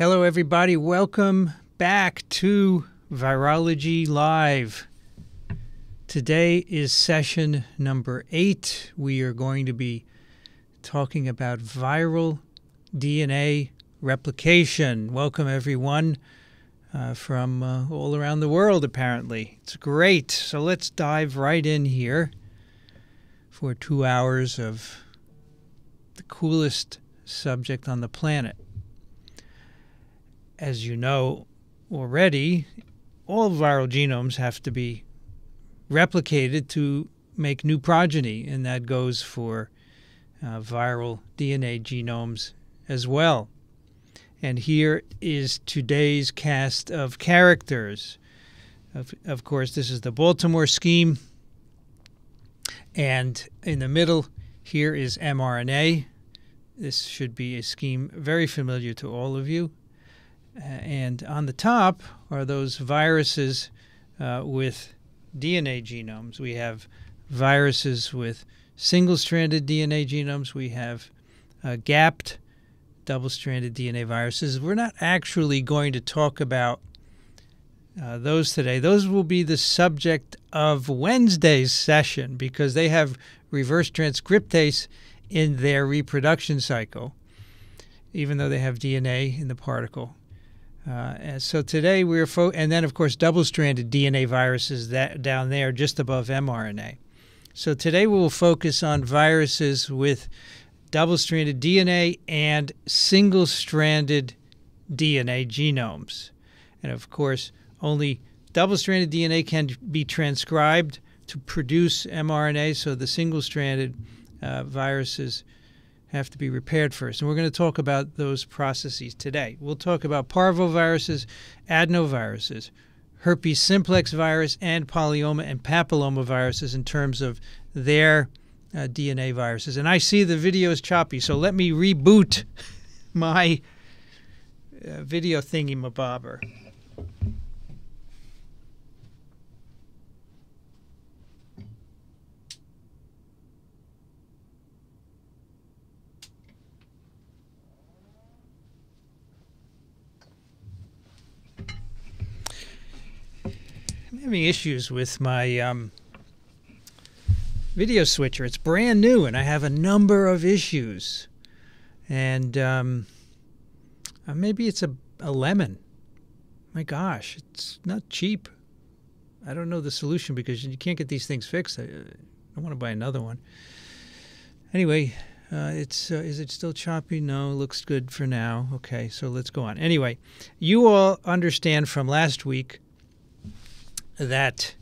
Hello, everybody. Welcome back to Virology Live. Today is session number eight. We are going to be talking about viral DNA replication. Welcome, everyone, uh, from uh, all around the world, apparently. It's great. So let's dive right in here for two hours of the coolest subject on the planet. As you know already, all viral genomes have to be replicated to make new progeny, and that goes for uh, viral DNA genomes as well. And here is today's cast of characters. Of, of course, this is the Baltimore scheme. And in the middle, here is mRNA. This should be a scheme very familiar to all of you. And on the top are those viruses uh, with DNA genomes. We have viruses with single stranded DNA genomes, we have uh, gapped double stranded DNA viruses. We're not actually going to talk about uh, those today. Those will be the subject of Wednesday's session because they have reverse transcriptase in their reproduction cycle, even though they have DNA in the particle. Uh, and so today we're fo- and then of course double-stranded DNA viruses that down there just above mRNA. So today we will focus on viruses with double-stranded DNA and single-stranded DNA genomes, and of course only double-stranded DNA can be transcribed to produce mRNA. So the single-stranded uh, viruses have to be repaired first. And we're going to talk about those processes today. We'll talk about parvoviruses, adenoviruses, herpes simplex virus, and polyoma and papilloma viruses in terms of their uh, DNA viruses. And I see the video is choppy, so let me reboot my uh, video thingy mabobber. Having issues with my um, video switcher. It's brand new, and I have a number of issues. And um, uh, maybe it's a, a lemon. My gosh, it's not cheap. I don't know the solution because you can't get these things fixed. I, I want to buy another one. Anyway, uh, it's uh, is it still choppy? No, looks good for now. Okay, so let's go on. Anyway, you all understand from last week that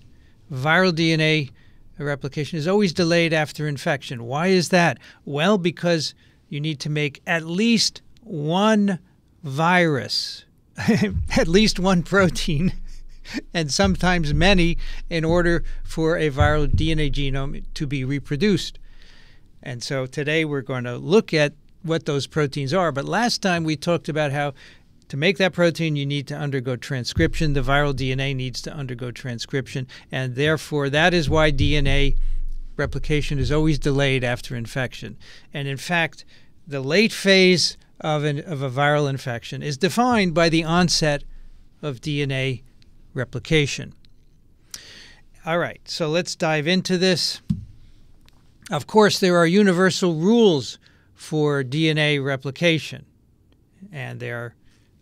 viral DNA replication is always delayed after infection. Why is that? Well, because you need to make at least one virus, at least one protein, and sometimes many in order for a viral DNA genome to be reproduced. And so today we're going to look at what those proteins are. But last time we talked about how to make that protein, you need to undergo transcription. The viral DNA needs to undergo transcription, and therefore, that is why DNA replication is always delayed after infection. And in fact, the late phase of, an, of a viral infection is defined by the onset of DNA replication. All right, so let's dive into this. Of course, there are universal rules for DNA replication, and they are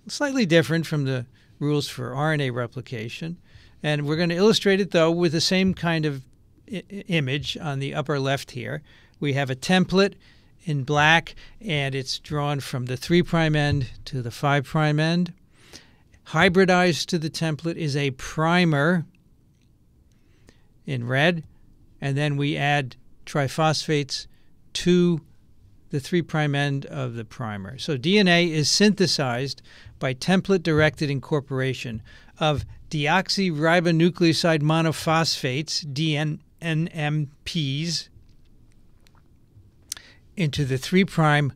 slightly different from the rules for RNA replication. And we're going to illustrate it, though, with the same kind of image on the upper left here. We have a template in black, and it's drawn from the 3' end to the 5' end. Hybridized to the template is a primer in red, and then we add triphosphates to the 3' prime end of the primer. So DNA is synthesized by template directed incorporation of deoxyribonucleoside monophosphates, DNMPs, into the 3' prime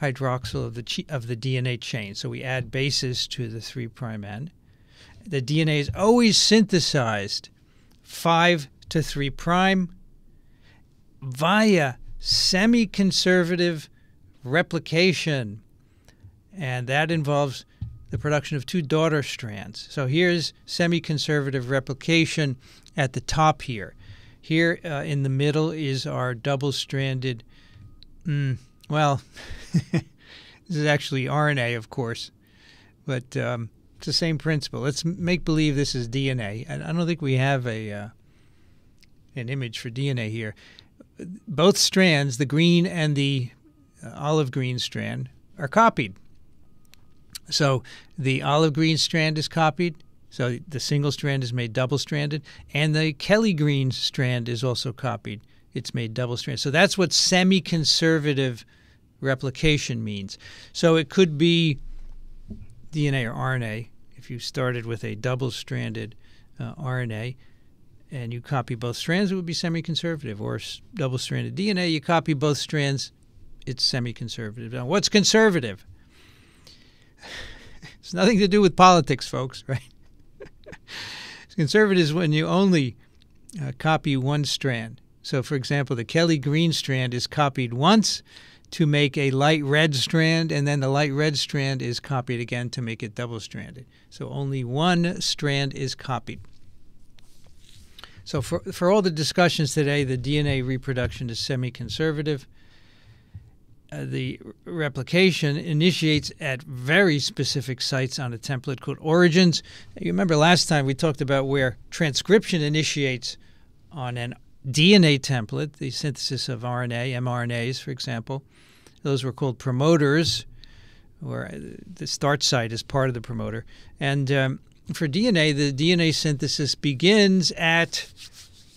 hydroxyl of the, of the DNA chain. So we add bases to the 3' prime end. The DNA is always synthesized 5 to 3' prime via semi conservative replication and that involves the production of two daughter strands. So here's semi-conservative replication at the top here. Here uh, in the middle is our double-stranded, mm, well, this is actually RNA, of course, but um, it's the same principle. Let's make believe this is DNA. I don't think we have a uh, an image for DNA here. Both strands, the green and the uh, olive green strand, are copied. So the olive green strand is copied. So the single strand is made double stranded, and the Kelly green strand is also copied. It's made double stranded. So that's what semi conservative replication means. So it could be DNA or RNA. If you started with a double stranded uh, RNA and you copy both strands, it would be semi conservative. Or double stranded DNA, you copy both strands, it's semi conservative. Now, what's conservative? It's nothing to do with politics, folks, right? conservative is when you only uh, copy one strand. So, for example, the Kelly green strand is copied once to make a light red strand, and then the light red strand is copied again to make it double stranded. So, only one strand is copied. So, for, for all the discussions today, the DNA reproduction is semi conservative. Uh, the replication initiates at very specific sites on a template called origins. You remember last time we talked about where transcription initiates on an DNA template, the synthesis of RNA, mRNAs, for example. Those were called promoters, or uh, the start site is part of the promoter. And um, for DNA, the DNA synthesis begins at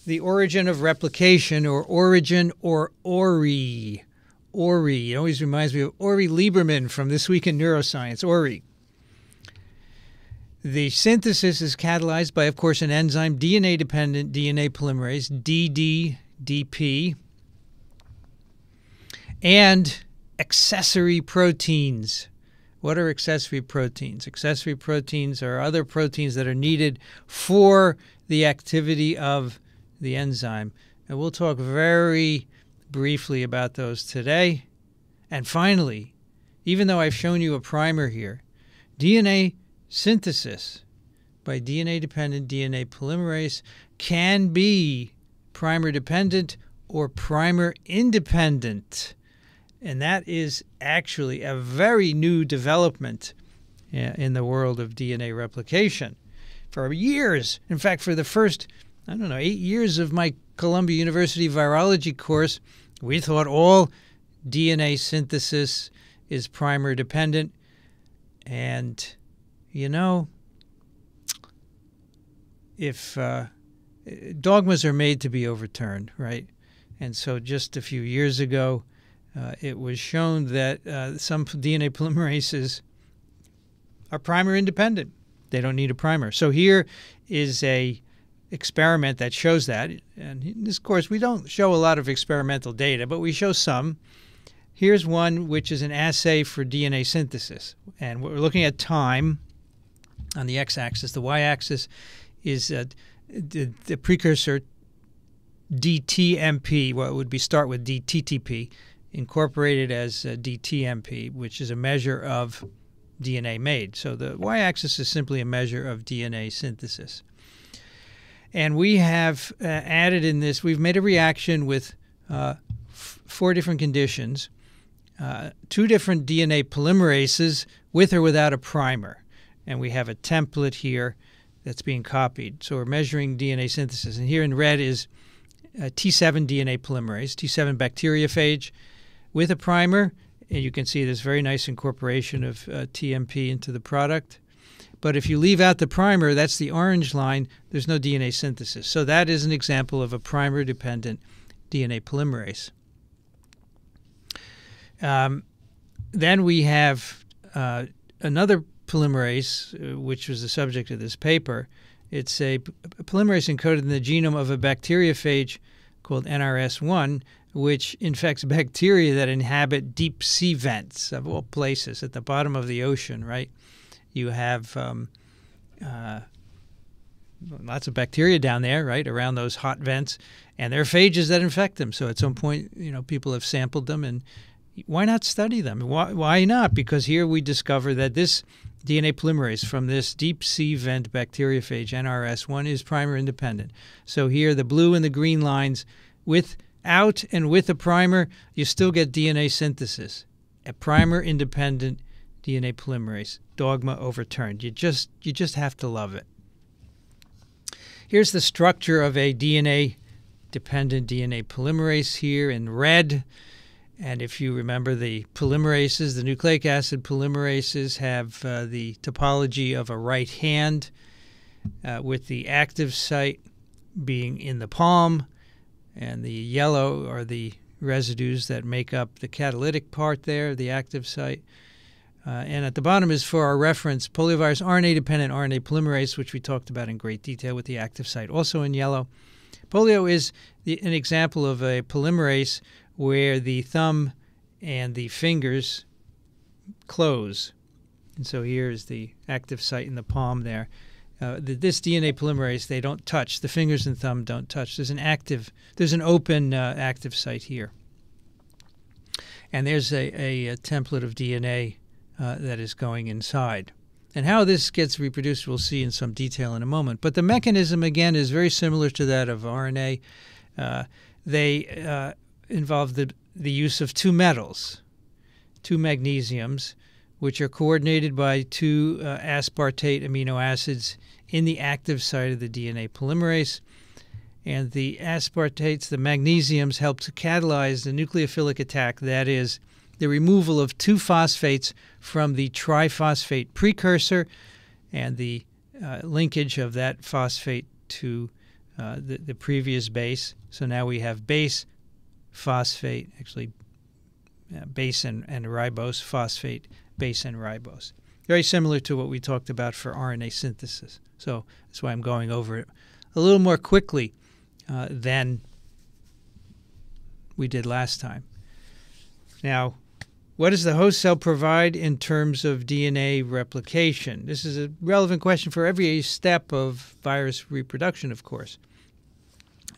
the origin of replication, or origin, or ORI. Ori. It always reminds me of Ori Lieberman from This Week in Neuroscience. Ori. The synthesis is catalyzed by, of course, an enzyme, DNA dependent DNA polymerase, DDDP, and accessory proteins. What are accessory proteins? Accessory proteins are other proteins that are needed for the activity of the enzyme. And we'll talk very briefly about those today. And finally, even though I've shown you a primer here, DNA synthesis by DNA dependent DNA polymerase can be primer dependent or primer independent. And that is actually a very new development in the world of DNA replication. For years, in fact, for the first, I don't know, eight years of my Columbia University virology course, we thought all DNA synthesis is primer dependent. And, you know, if uh, dogmas are made to be overturned, right? And so just a few years ago, uh, it was shown that uh, some DNA polymerases are primer independent. They don't need a primer. So here is a experiment that shows that. And in this course, we don't show a lot of experimental data, but we show some. Here's one which is an assay for DNA synthesis. And we're looking at time on the x axis. The y axis is uh, the, the, precursor DTMP, well, it would be start with DTTP, incorporated as DTMP, which is a measure of DNA made. So the y axis is simply a measure of DNA synthesis. And we have uh, added in this, we've made a reaction with uh, four different conditions, uh, two different DNA polymerases with or without a primer. And we have a template here that's being copied. So we're measuring DNA synthesis. And here in red is T7 DNA polymerase, T7 bacteriophage with a primer. And you can see this very nice incorporation of uh, TMP into the product. But if you leave out the primer, that's the orange line, there's no DNA synthesis. So that is an example of a primer dependent DNA polymerase. Um, then we have uh, another polymerase, uh, which was the subject of this paper. It's a, a polymerase encoded in the genome of a bacteriophage called NRS1, which infects bacteria that inhabit deep sea vents of all places at the bottom of the ocean, right? You have um, uh, lots of bacteria down there, right, around those hot vents, and there are phages that infect them. So at some point, you know, people have sampled them, and why not study them? Why, why not? Because here we discover that this DNA polymerase from this deep sea vent bacteriophage NRS1 is primer independent. So here the blue and the green lines without and with a primer, you still get DNA synthesis. A primer independent DNA polymerase dogma overturned. You just you just have to love it. Here's the structure of a DNA dependent DNA polymerase here in red. And if you remember the polymerases, the nucleic acid polymerases have uh, the topology of a right hand uh, with the active site being in the palm, and the yellow are the residues that make up the catalytic part there, the active site. Uh, and at the bottom is for our reference poliovirus RNA dependent RNA polymerase, which we talked about in great detail with the active site, also in yellow. Polio is the, an example of a polymerase where the thumb and the fingers close. And so here's the active site in the palm there. Uh, this DNA polymerase, they don't touch. The fingers and thumb don't touch. There's an active, there's an open uh, active site here. And there's a, a, a template of DNA uh, that is going inside. And how this gets reproduced, we'll see in some detail in a moment. But the mechanism, again, is very similar to that of RNA. Uh, they uh, involve the, the use of two metals, two magnesiums, which are coordinated by two uh, aspartate amino acids in the active site of the DNA polymerase. And the aspartates, the magnesiums, help to catalyze the nucleophilic attack, that is, the removal of two phosphates from the triphosphate precursor and the uh, linkage of that phosphate to uh, the, the previous base. So now we have base phosphate, actually uh, base and, and ribose, phosphate, base and ribose. Very similar to what we talked about for RNA synthesis. So that's why I'm going over it a little more quickly uh, than we did last time. Now, what does the host cell provide in terms of DNA replication? This is a relevant question for every step of virus reproduction, of course.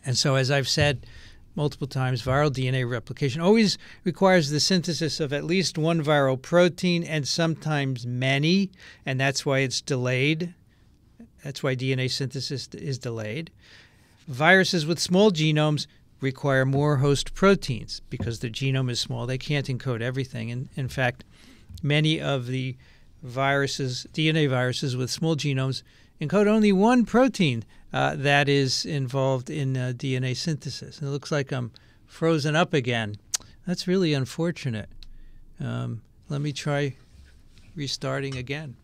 And so, as I've said multiple times, viral DNA replication always requires the synthesis of at least one viral protein and sometimes many, and that's why it's delayed. That's why DNA synthesis is delayed. Viruses with small genomes require more host proteins because the genome is small. They can't encode everything. And in fact, many of the viruses, DNA viruses with small genomes, encode only one protein uh, that is involved in uh, DNA synthesis. And it looks like I'm frozen up again. That's really unfortunate. Um, let me try restarting again.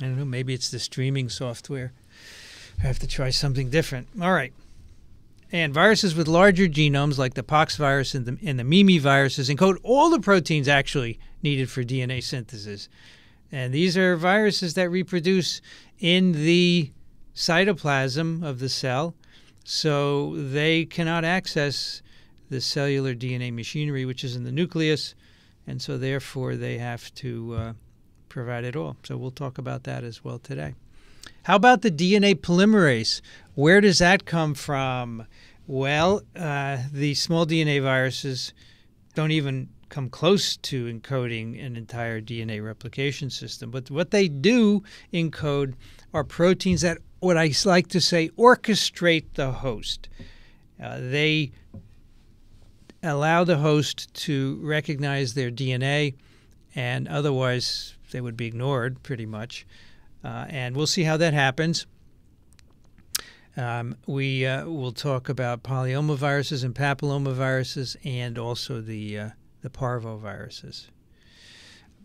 I don't know, maybe it's the streaming software. I have to try something different. All right. And viruses with larger genomes, like the pox virus and the, and the Mimi viruses, encode all the proteins actually needed for DNA synthesis. And these are viruses that reproduce in the cytoplasm of the cell, so they cannot access the cellular DNA machinery, which is in the nucleus, and so therefore they have to uh, provide it all. So we'll talk about that as well today. How about the DNA polymerase? Where does that come from? Well, uh, the small DNA viruses don't even come close to encoding an entire DNA replication system. But what they do encode are proteins that, what I like to say, orchestrate the host. Uh, they allow the host to recognize their DNA and otherwise they would be ignored pretty much. Uh, and we'll see how that happens. Um, we uh, will talk about polyomaviruses and papillomaviruses and also the, uh, the parvoviruses.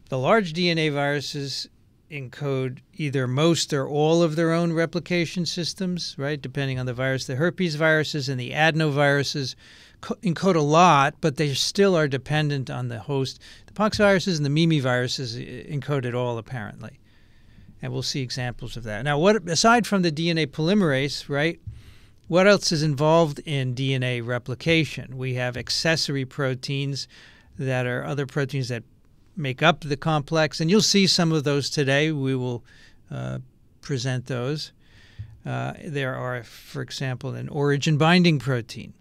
The large DNA viruses encode either most or all of their own replication systems, right, depending on the virus. The herpes viruses and the adenoviruses encode a lot, but they still are dependent on the host. The pox viruses and the Mimi viruses encode it all, apparently. And we'll see examples of that. Now, what aside from the DNA polymerase, right? What else is involved in DNA replication? We have accessory proteins that are other proteins that make up the complex. And you'll see some of those today. We will uh, present those. Uh, there are, for example, an origin binding protein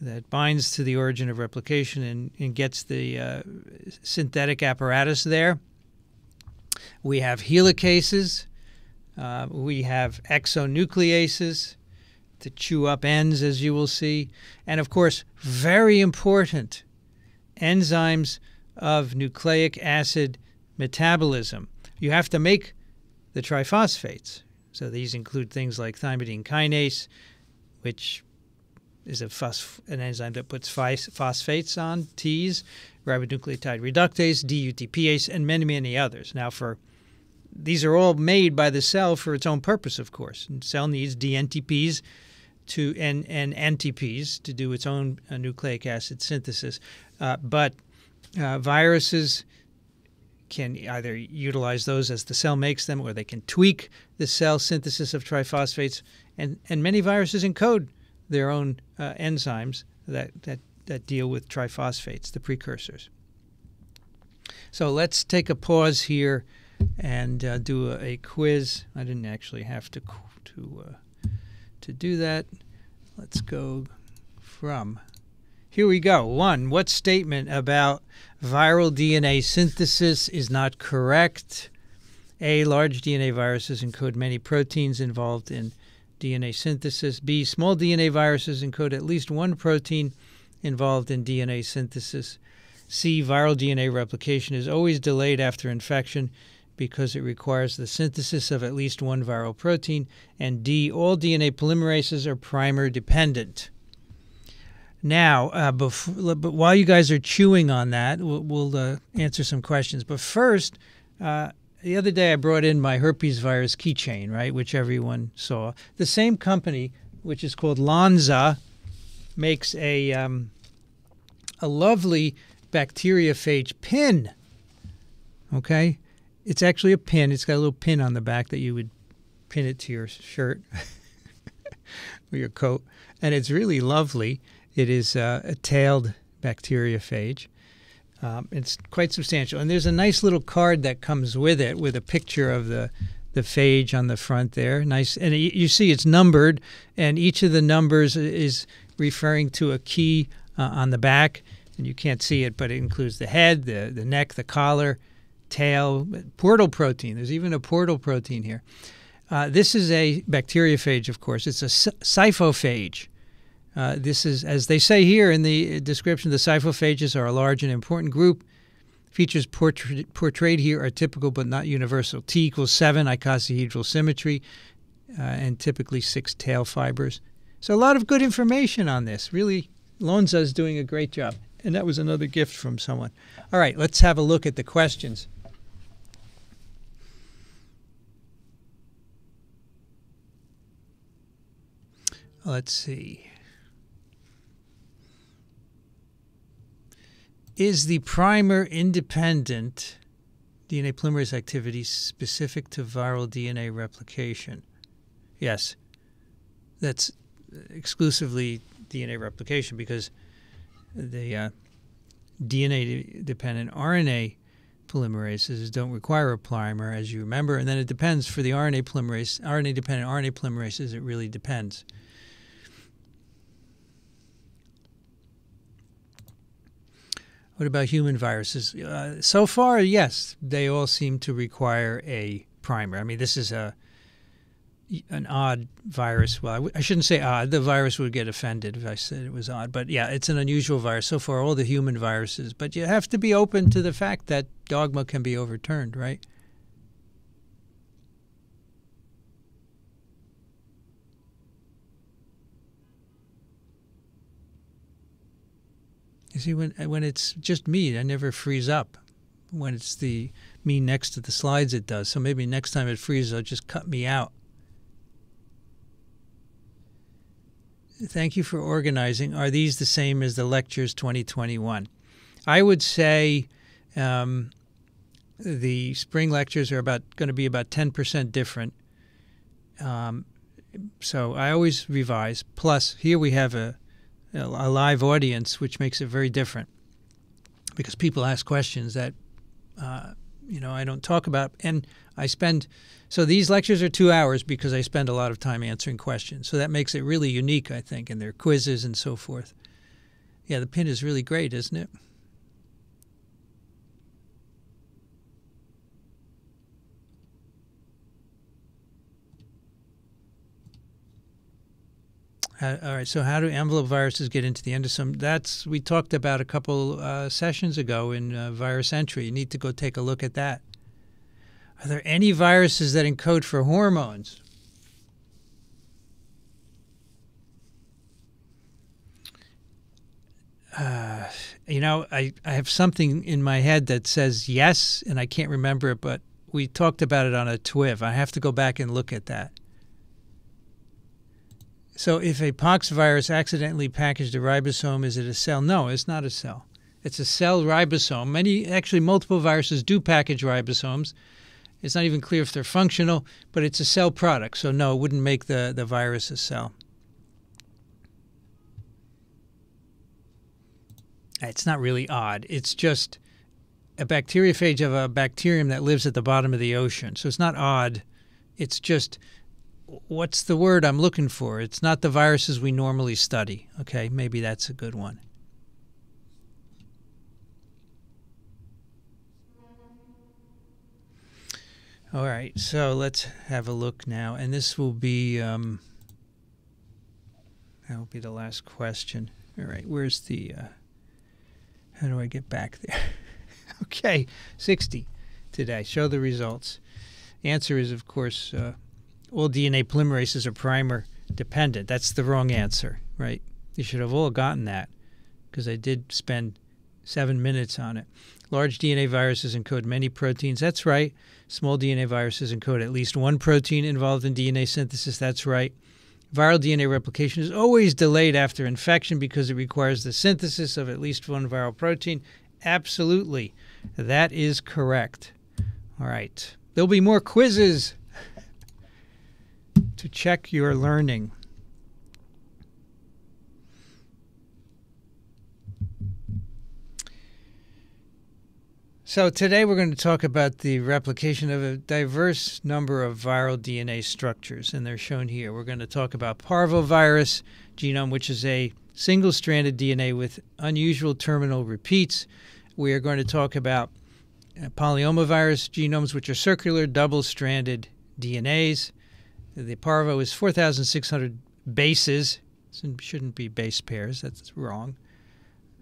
that binds to the origin of replication and, and gets the uh, synthetic apparatus there. We have helicases. Uh, we have exonucleases to chew up ends, as you will see. And of course, very important enzymes of nucleic acid metabolism. You have to make the triphosphates. So these include things like thymidine kinase, which is a an enzyme that puts phosphates on T's, ribonucleotide reductase, DUTPase, and many, many others. Now, for these are all made by the cell for its own purpose, of course. The cell needs DNTPs to and, and NTPs to do its own uh, nucleic acid synthesis. Uh, but uh, viruses can either utilize those as the cell makes them, or they can tweak the cell synthesis of triphosphates. And, and many viruses encode their own uh, enzymes that, that, that deal with triphosphates, the precursors. So let's take a pause here and uh, do a, a, quiz. I didn't actually have to to uh, to do that. Let's go from. Here we go. One, what statement about viral DNA synthesis is not correct? A, large DNA viruses encode many proteins involved in DNA synthesis. B, small DNA viruses encode at least one protein involved in DNA synthesis. C, viral DNA replication is always delayed after infection because it requires the synthesis of at least one viral protein. And D, all DNA polymerases are primer dependent. Now, uh, before, but while you guys are chewing on that, we'll, we'll uh, answer some questions. But first, uh, the other day I brought in my herpes virus keychain, right, which everyone saw. The same company, which is called Lonza, makes a um, a lovely bacteriophage pin. Okay, it's actually a pin. It's got a little pin on the back that you would pin it to your shirt or your coat, and it's really lovely. It is uh, a tailed bacteriophage. Um, it's quite substantial, and there's a nice little card that comes with it with a picture of the the phage on the front there. Nice, and you see it's numbered, and each of the numbers is referring to a key uh, on the back, and you can't see it, but it includes the head, the the neck, the collar, tail, portal protein. There's even a portal protein here. Uh, this is a bacteriophage, of course. It's a xiphophage. Uh, this is, as they say here in the description, the xiphophages are a large and important group. Features portray- portrayed here are typical but not universal. T equals 7 icosahedral symmetry uh, and typically six tail fibers. So a lot of good information on this. Really, Lonza is doing a great job. And that was another gift from someone. All right, let's have a look at the questions. Let's see. Is the primer independent DNA polymerase activity specific to viral DNA replication? Yes. That's exclusively DNA replication because the uh, DNA dependent RNA polymerases don't require a primer, as you remember. And then it depends for the RNA polymerase, RNA dependent RNA polymerases, it really depends. What about human viruses? Uh, so far, yes, they all seem to require a primer. I mean, this is a an odd virus. Well, I w- I shouldn't say odd. The virus would get offended if I said it was odd. But yeah, it's an unusual virus. So far, all the human viruses. But you have to be open to the fact that dogma can be overturned, right? You see, when when it's just me, I never freeze up. When it's the me next to the slides, it does. So maybe next time it freezes, I'll just cut me out. Thank you for organizing. Are these the same as the lectures 2021? I would say um, the spring lectures are about going to be about 10% different. Um, so I always revise. Plus, here we have a a live audience, which makes it very different because people ask questions that uh, you know I don't talk about. And I spend so these lectures are two hours because I spend a lot of time answering questions. So that makes it really unique, I think, and their quizzes and so forth. Yeah, the pin is really great, isn't it? Uh, all right. So, how do envelope viruses get into the endosome? That's we talked about a couple uh, sessions ago in uh, virus entry. You need to go take a look at that. Are there any viruses that encode for hormones? Uh, you know, I, I have something in my head that says yes, and I can't remember it, but we talked about it on a TWIV. I have to go back and look at that. So if a pox virus accidentally packaged a ribosome, is it a cell? No, it's not a cell. It's a cell ribosome. Many, actually, multiple viruses do package ribosomes. It's not even clear if they're functional, but it's a cell product. So no, it wouldn't make the, the virus a cell. It's not really odd. It's just a bacteriophage of a bacterium that lives at the bottom of the ocean. So it's not odd. It's just what's the word I'm looking for? It's not the viruses we normally study. Okay, maybe that's a good one. All right, so let's have a look now, and this will be um, that will be the last question. All right, where's the? Uh, how do I get back there? okay, sixty today. Show the results. The answer is, of course. Uh, all DNA polymerases are primer dependent. That's the wrong answer, right? You should have all gotten that because I did spend seven minutes on it. Large DNA viruses encode many proteins. That's right. Small DNA viruses encode at least one protein involved in DNA synthesis. That's right. Viral DNA replication is always delayed after infection because it requires the synthesis of at least one viral protein. Absolutely. That is correct. All right. There'll be more quizzes to check your learning. So, today we're going to talk about the replication of a diverse number of viral DNA structures, and they're shown here. We're going to talk about parvovirus genome, which is a single stranded DNA with unusual terminal repeats. We are going to talk about uh, polyomavirus genomes, which are circular double stranded DNAs. The parvo is 4,600 bases. It shouldn't be base pairs. That's wrong.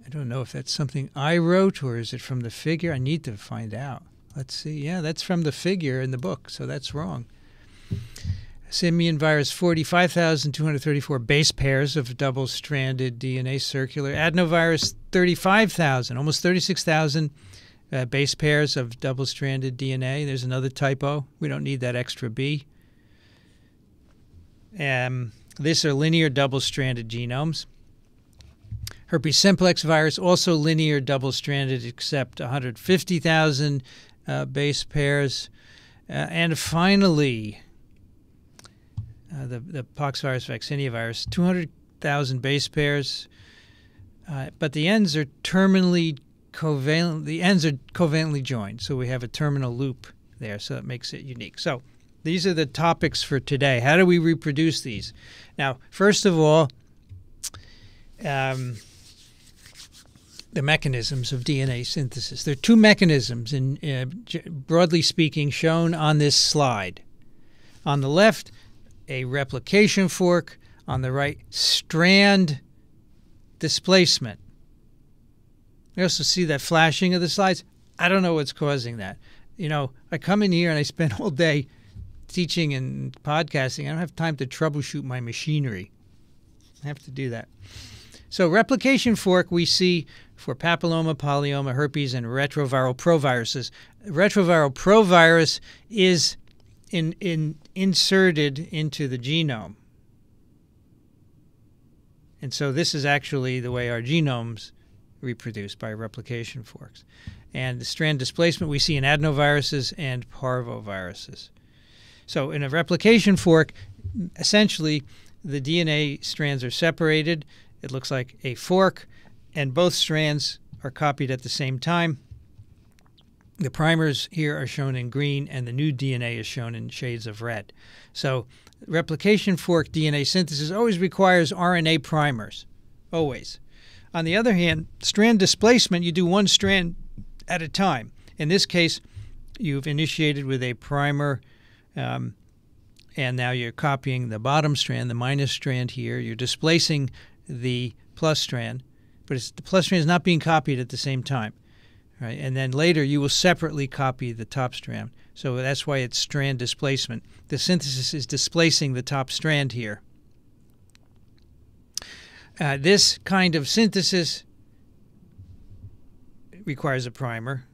I don't know if that's something I wrote or is it from the figure. I need to find out. Let's see. Yeah, that's from the figure in the book, so that's wrong. Simian virus 45,234 base pairs of double stranded DNA circular. Adenovirus 35,000, almost 36,000 uh, base pairs of double stranded DNA. There's another typo. We don't need that extra B. Um, these are linear double stranded genomes. Herpes simplex virus, also linear double stranded, except 150,000 uh, base pairs. Uh, and finally, uh, the, the poxvirus vaccinia virus, 200,000 base pairs. Uh, but the ends are terminally covalent, the ends are covalently joined. So we have a terminal loop there. So that makes it unique. So these are the topics for today. How do we reproduce these? Now, first of all, um, the mechanisms of DNA synthesis. There are two mechanisms, in uh, broadly speaking, shown on this slide. On the left, a replication fork. On the right, strand displacement. You also see that flashing of the slides. I don't know what's causing that. You know, I come in here and I spend all day teaching and podcasting, I don't have time to troubleshoot my machinery. I have to do that. So, replication fork we see for papilloma, polyoma, herpes, and retroviral proviruses. Retroviral provirus is in, in, inserted into the genome. And so, this is actually the way our genomes reproduce by replication forks. And the strand displacement we see in adenoviruses and parvoviruses. So in a replication fork, essentially the DNA strands are separated. It looks like a fork, and both strands are copied at the same time. The primers here are shown in green, and the new DNA is shown in shades of red. So, replication fork DNA synthesis always requires RNA primers, always. On the other hand, strand displacement, you do one strand at a time. In this case, you've initiated with a primer, um, and now you're copying the bottom strand, the minus strand here. You're displacing the plus strand, but the plus strand is not being copied at the same time. Right? And then later you will separately copy the top strand. So that's why it's strand displacement. The synthesis is displacing the top strand here. Uh, this kind of synthesis requires a primer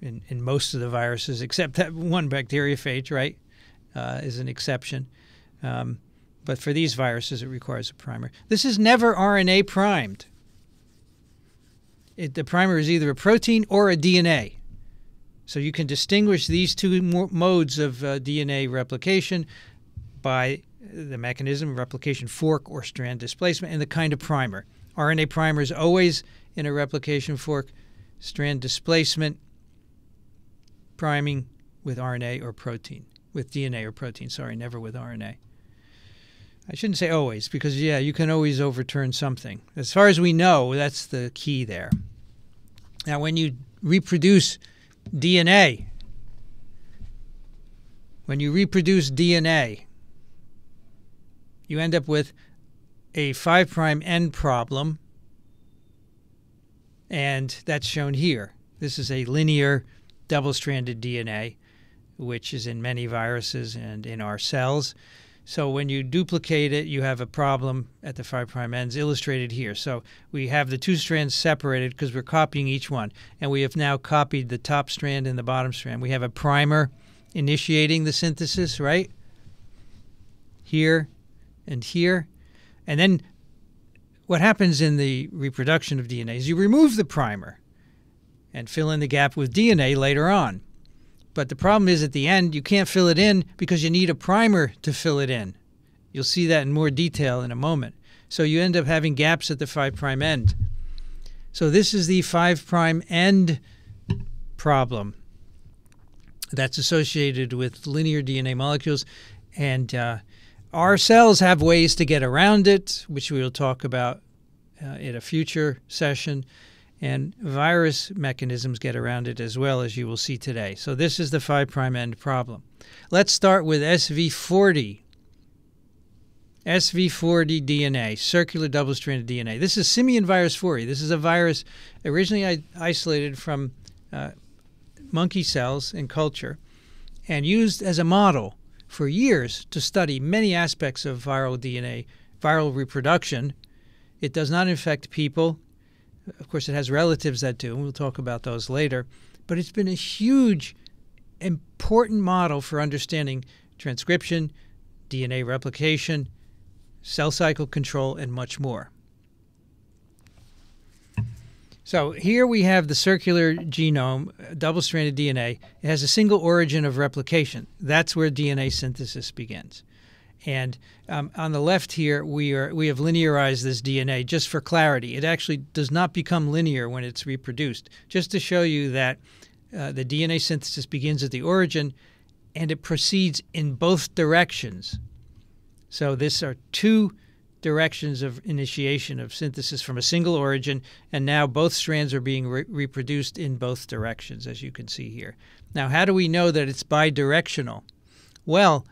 in, in most of the viruses, except that one bacteriophage, right, uh, is an exception. Um, but for these viruses, it requires a primer. This is never RNA primed. It, the primer is either a protein or a DNA. So you can distinguish these two modes of uh, DNA replication by the mechanism of replication fork or strand displacement and the kind of primer. RNA primer is always in a replication fork, strand displacement priming with RNA or protein, with DNA or protein, sorry, never with RNA. I shouldn't say always, because yeah, you can always overturn something. As far as we know, that's the key there. Now, when you reproduce DNA, when you reproduce DNA, you end up with a 5' prime end problem, and that's shown here. This is a linear double stranded DNA, which is in many viruses and in our cells. So when you duplicate it, you have a problem at the 5' prime ends illustrated here. So we have the two strands separated because we're copying each one. And we have now copied the top strand and the bottom strand. We have a primer initiating the synthesis, right? Here and here. And then what happens in the reproduction of DNA is you remove the primer and fill in the gap with DNA later on. But the problem is at the end, you can't fill it in because you need a primer to fill it in. You'll see that in more detail in a moment. So you end up having gaps at the 5' prime end. So this is the 5' prime end problem that's associated with linear DNA molecules. And uh, our cells have ways to get around it, which we will talk about uh, in a future session and virus mechanisms get around it as well, as you will see today. So this is the 5' end problem. Let's start with SV40. SV40 DNA, circular double-stranded DNA. This is simian virus 40. This is a virus originally isolated from uh, monkey cells in culture and used as a model for years to study many aspects of viral DNA, viral reproduction. It does not infect people. Of course, it has relatives that do, and we'll talk about those later. But it's been a huge, important model for understanding transcription, DNA replication, cell cycle control, and much more. So here we have the circular genome, double stranded DNA. It has a single origin of replication. That's where DNA synthesis begins. And um, on the left here, we are we have linearized this DNA just for clarity. It actually does not become linear when it's reproduced. Just to show you that uh, the DNA synthesis begins at the origin, and it proceeds in both directions. So this are two directions of initiation of synthesis from a single origin, and now both strands are being re reproduced in both directions, as you can see here. Now, how do we know that it's bidirectional? Well,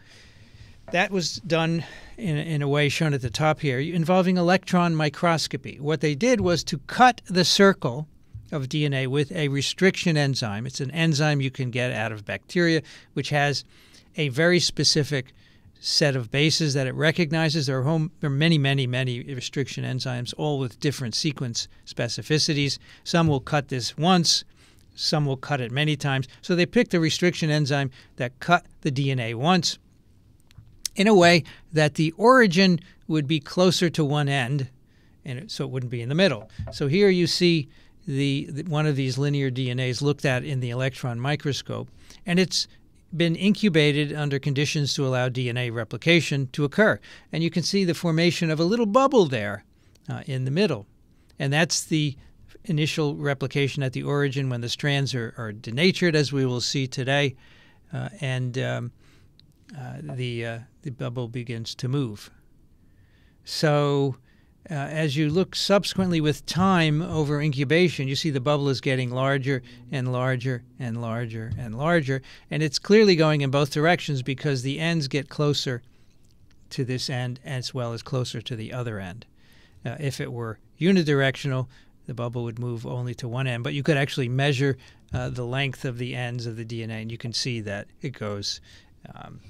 that was done in, in a way shown at the top here, involving electron microscopy. What they did was to cut the circle of DNA with a restriction enzyme. It's an enzyme you can get out of bacteria, which has a very specific set of bases that it recognizes. There are, home, there are many, many, many restriction enzymes, all with different sequence specificities. Some will cut this once, some will cut it many times. So they picked a restriction enzyme that cut the DNA once in a way that the origin would be closer to one end, and so it wouldn't be in the middle. So here you see the, the, one of these linear DNAs looked at in the electron microscope, and it's been incubated under conditions to allow DNA replication to occur. And you can see the formation of a little bubble there uh, in the middle, and that's the initial replication at the origin when the strands are, are denatured, as we will see today, uh, and um, uh, the uh, the bubble begins to move. So, uh, as you look subsequently with time over incubation, you see the bubble is getting larger and larger and larger and larger, and it's clearly going in both directions because the ends get closer to this end as well as closer to the other end. Uh, if it were unidirectional, the bubble would move only to one end, but you could actually measure uh, the length of the ends of the DNA, and you can see that it goes um,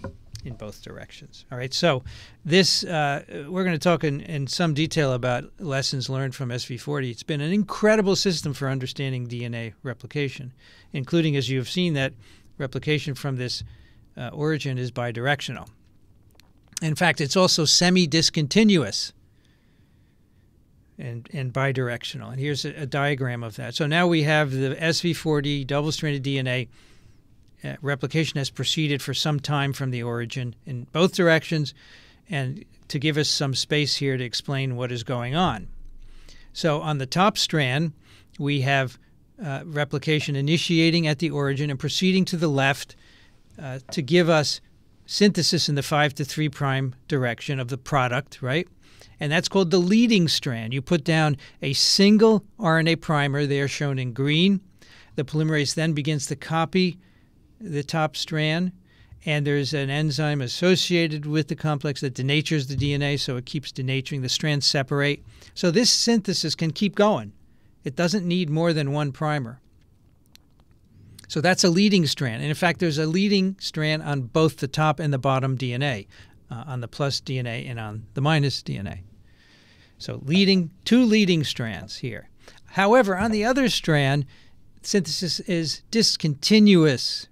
in both directions. All right, so this uh, we're going to talk in, in some detail about lessons learned from SV40. It's been an incredible system for understanding DNA replication, including, as you have seen, that replication from this uh, origin is bidirectional. In fact, it's also semi-discontinuous and, and bidirectional. And here's a, a, diagram of that. So now we have the SV40 double-stranded DNA uh, replication has proceeded for some time from the origin in both directions and to give us some space here to explain what is going on. So on the top strand, we have uh, replication initiating at the origin and proceeding to the left uh, to give us synthesis in the 5 to 3 prime direction of the product, right? And that's called the leading strand. You put down a single RNA primer they are shown in green. The polymerase then begins to copy the top strand, and there's an enzyme associated with the complex that denatures the DNA, so it keeps denaturing. The strands separate. So this synthesis can keep going. It doesn't need more than one primer. So that's a leading strand. And in fact, there's a leading strand on both the top and the bottom DNA, uh, on the plus DNA and on the minus DNA. So leading two leading strands here. However, on the other strand, synthesis is discontinuous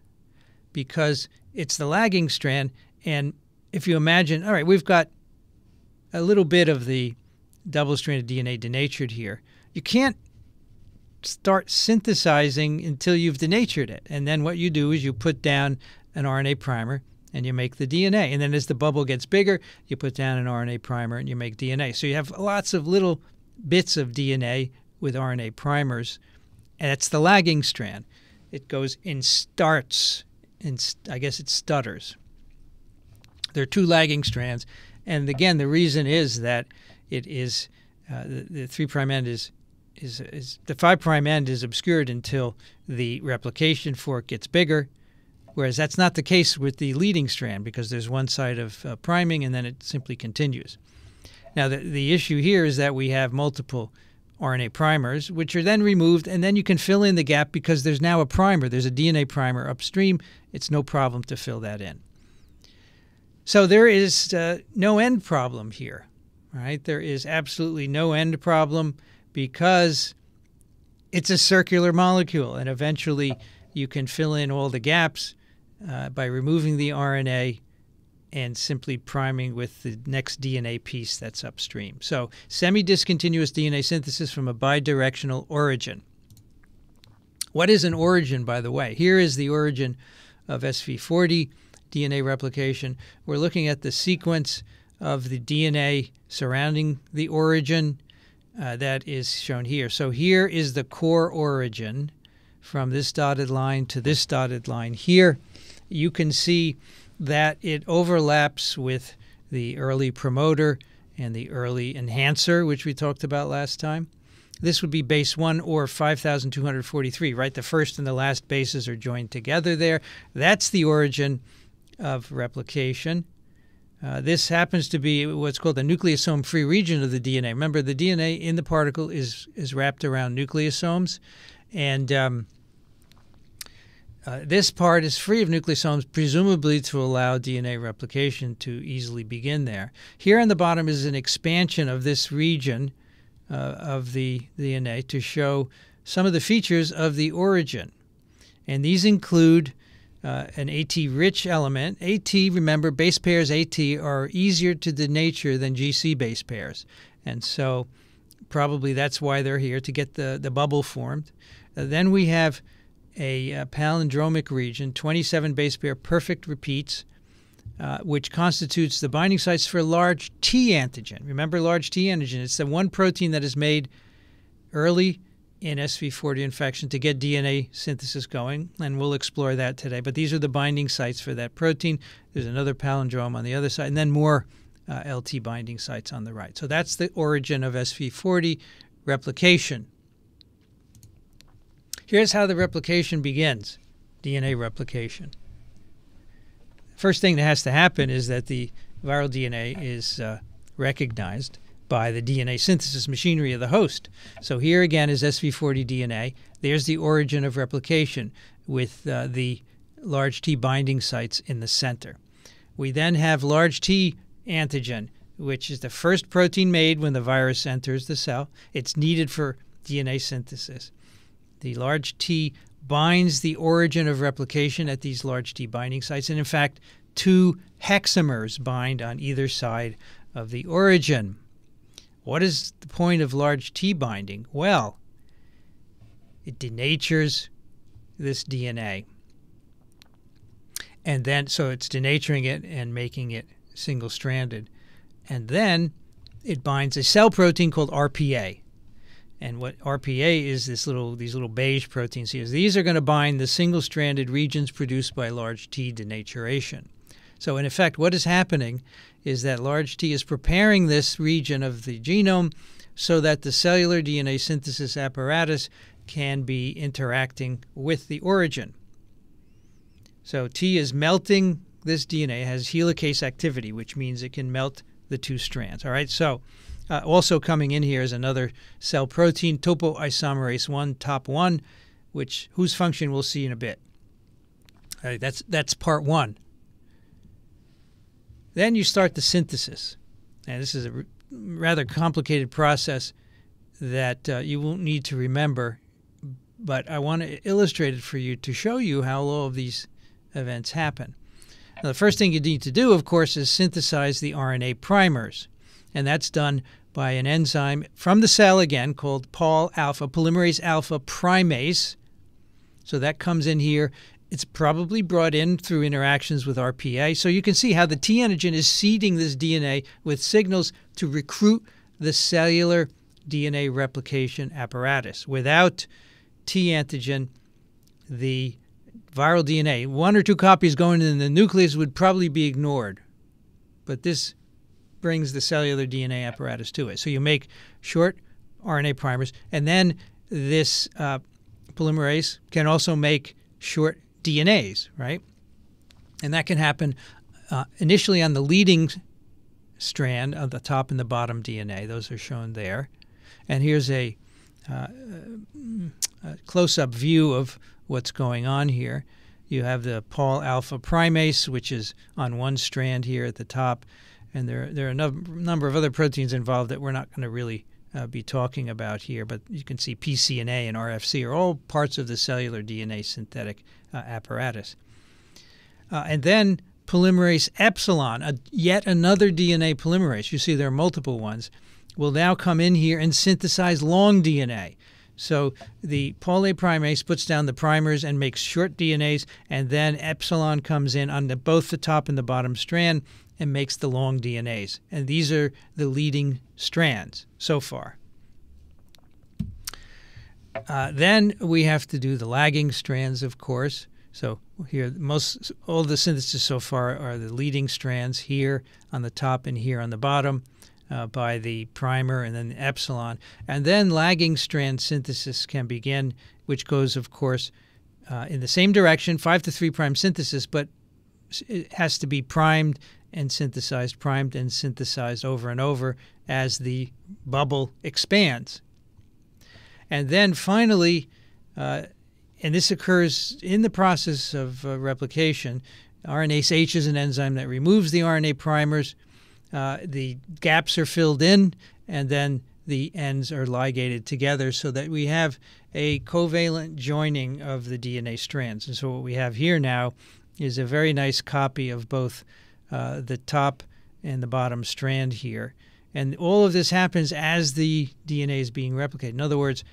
because it's the lagging strand. And if you imagine, all right, we've got a little bit of the double stranded DNA denatured here. You can't start synthesizing until you've denatured it. And then what you do is you put down an RNA primer and you make the DNA. And then as the bubble gets bigger, you put down an RNA primer and you make DNA. So you have lots of little bits of DNA with RNA primers. And that's the lagging strand. It goes in starts and I guess it stutters. There are two lagging strands, and again, the reason is that it is uh, the, the three prime end is is, is the five prime end is obscured until the replication fork gets bigger, whereas that's not the case with the leading strand because there's one side of uh, priming and then it simply continues. Now the the issue here is that we have multiple RNA primers, which are then removed, and then you can fill in the gap because there's now a primer. There's a DNA primer upstream. It's no problem to fill that in. So there is uh, no end problem here, right? There is absolutely no end problem because it's a circular molecule, and eventually you can fill in all the gaps uh, by removing the RNA and simply priming with the next DNA piece that's upstream. So semi-discontinuous DNA synthesis from a bidirectional origin. What is an origin, by the way? Here is the origin of SV40 DNA replication. We're looking at the sequence of the DNA surrounding the origin uh, that is shown here. So here is the core origin from this dotted line to this dotted line. Here you can see that it overlaps with the early promoter and the early enhancer, which we talked about last time. This would be base 1 or 5243, right? The first and the last bases are joined together there. That's the origin of replication. Uh, this happens to be what's called the nucleosome free region of the DNA. Remember, the DNA in the particle is, is wrapped around nucleosomes. And um, uh, this part is free of nucleosomes, presumably to allow DNA replication to easily begin there. Here on the bottom is an expansion of this region uh, of the DNA to show some of the features of the origin. And these include uh, an AT-rich element. AT, remember, base pairs AT are easier to denature than GC base pairs. And so probably that's why they're here, to get the, the bubble formed. Uh, then we have a, a palindromic region, 27 base pair perfect repeats, uh, which constitutes the binding sites for large T antigen. Remember large T antigen? It's the one protein that is made early in SV40 infection to get DNA synthesis going, and we'll explore that today. But these are the binding sites for that protein. There's another palindrome on the other side, and then more uh, LT binding sites on the right. So that's the origin of SV40 replication. Here's how the replication begins DNA replication. First thing that has to happen is that the viral DNA is uh, recognized by the DNA synthesis machinery of the host. So here again is SV40 DNA. There's the origin of replication with uh, the large T binding sites in the center. We then have large T antigen, which is the first protein made when the virus enters the cell. It's needed for DNA synthesis. The large T binds the origin of replication at these large T binding sites. And in fact, two hexamers bind on either side of the origin. What is the point of large T binding? Well, it denatures this DNA. And then, so it's denaturing it and making it single stranded. And then it binds a cell protein called RPA. And what RPA is this little these little beige proteins here. These are going to bind the single stranded regions produced by large T denaturation. So in effect, what is happening is that large T is preparing this region of the genome so that the cellular DNA synthesis apparatus can be interacting with the origin. So T is melting this DNA, has helicase activity, which means it can melt the two strands. All right, so uh, also coming in here is another cell protein, topoisomerase 1, top 1, which whose function we'll see in a bit. Right, that's, that's part one. Then you start the synthesis. And this is a rather complicated process that uh, you won't need to remember, but I want to illustrate it for you to show you how all of these events happen. Now, the first thing you need to do, of course, is synthesize the RNA primers. And that's done by an enzyme from the cell again called Pol alpha, polymerase alpha primase. So that comes in here it's probably brought in through interactions with RPA. So you can see how the T antigen is seeding this DNA with signals to recruit the cellular DNA replication apparatus. Without T antigen, the viral DNA, one or two copies going in the nucleus would probably be ignored. But this brings the cellular DNA apparatus to it. So you make short RNA primers, and then this uh, polymerase can also make short DNAs, right? And that can happen uh, initially on the leading strand of the top and the bottom DNA. Those are shown there. And here's a, uh, a close up view of what's going on here. You have the Pol alpha primase, which is on one strand here at the top. And there, there are a number of other proteins involved that we're not going to really uh, be talking about here, but you can see pCNA and RFC are all parts of the cellular DNA synthetic uh, apparatus. Uh, and then polymerase epsilon, a, yet another DNA polymerase, you see there are multiple ones, will now come in here and synthesize long DNA. So the Pol A primase puts down the primers and makes short DNAs, and then epsilon comes in on the, both the top and the bottom strand and makes the long DNAs. And these are the leading strands so far. Uh, then we have to do the lagging strands, of course. So here, most all the synthesis so far are the leading strands here on the top and here on the bottom uh, by the primer and then the epsilon. And then lagging strand synthesis can begin, which goes, of course, uh, in the same direction, 5 to 3 prime synthesis, but it has to be primed and synthesized, primed and synthesized over and over as the bubble expands. And then finally, uh, and this occurs in the process of uh, replication, RNase H is an enzyme that removes the RNA primers. Uh, the gaps are filled in, and then the ends are ligated together so that we have a covalent joining of the DNA strands. And so what we have here now is a very nice copy of both uh, the top and the bottom strand here. And all of this happens as the DNA is being replicated. In other words,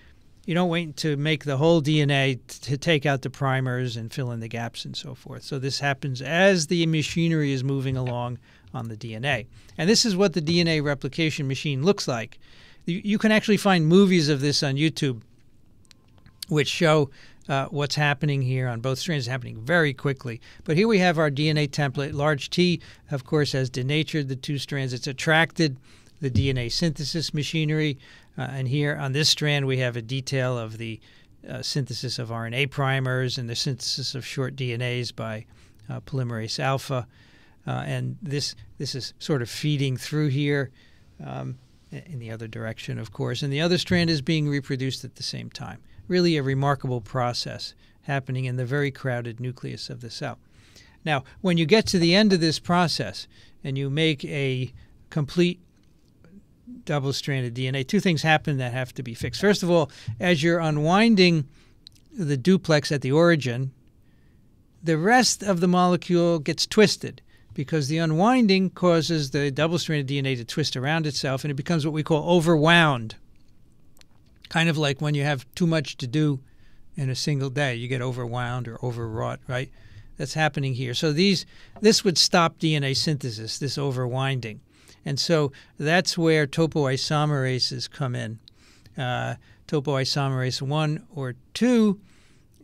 you don't wait to make the whole DNA to take out the primers and fill in the gaps and so forth. So this happens as the machinery is moving along on the DNA. And this is what the DNA replication machine looks like. You, you can actually find movies of this on YouTube. which show uh, what's happening here on both strands is happening very quickly. But here we have our DNA template. Large T, of course, has denatured the two strands. It's attracted the DNA synthesis machinery. Uh, and here on this strand, we have a detail of the uh, synthesis of RNA primers and the synthesis of short DNAs by uh, polymerase alpha. Uh, and this, this is sort of feeding through here um, in the other direction, of course. And the other strand is being reproduced at the same time. Really a remarkable process happening in the very crowded nucleus of the cell. Now, when you get to the end of this process and you make a complete double stranded DNA, two things happen that have to be fixed. First of all, as you're unwinding the duplex at the origin, the rest of the molecule gets twisted because the unwinding causes the double stranded DNA to twist around itself and it becomes what we call overwound. Kind of like when you have too much to do in a single day, you get overwound or overwrought, right? That's happening here. So these this would stop DNA synthesis, this overwinding. And so that's where topoisomerases come in. Uh, topoisomerase 1 or 2,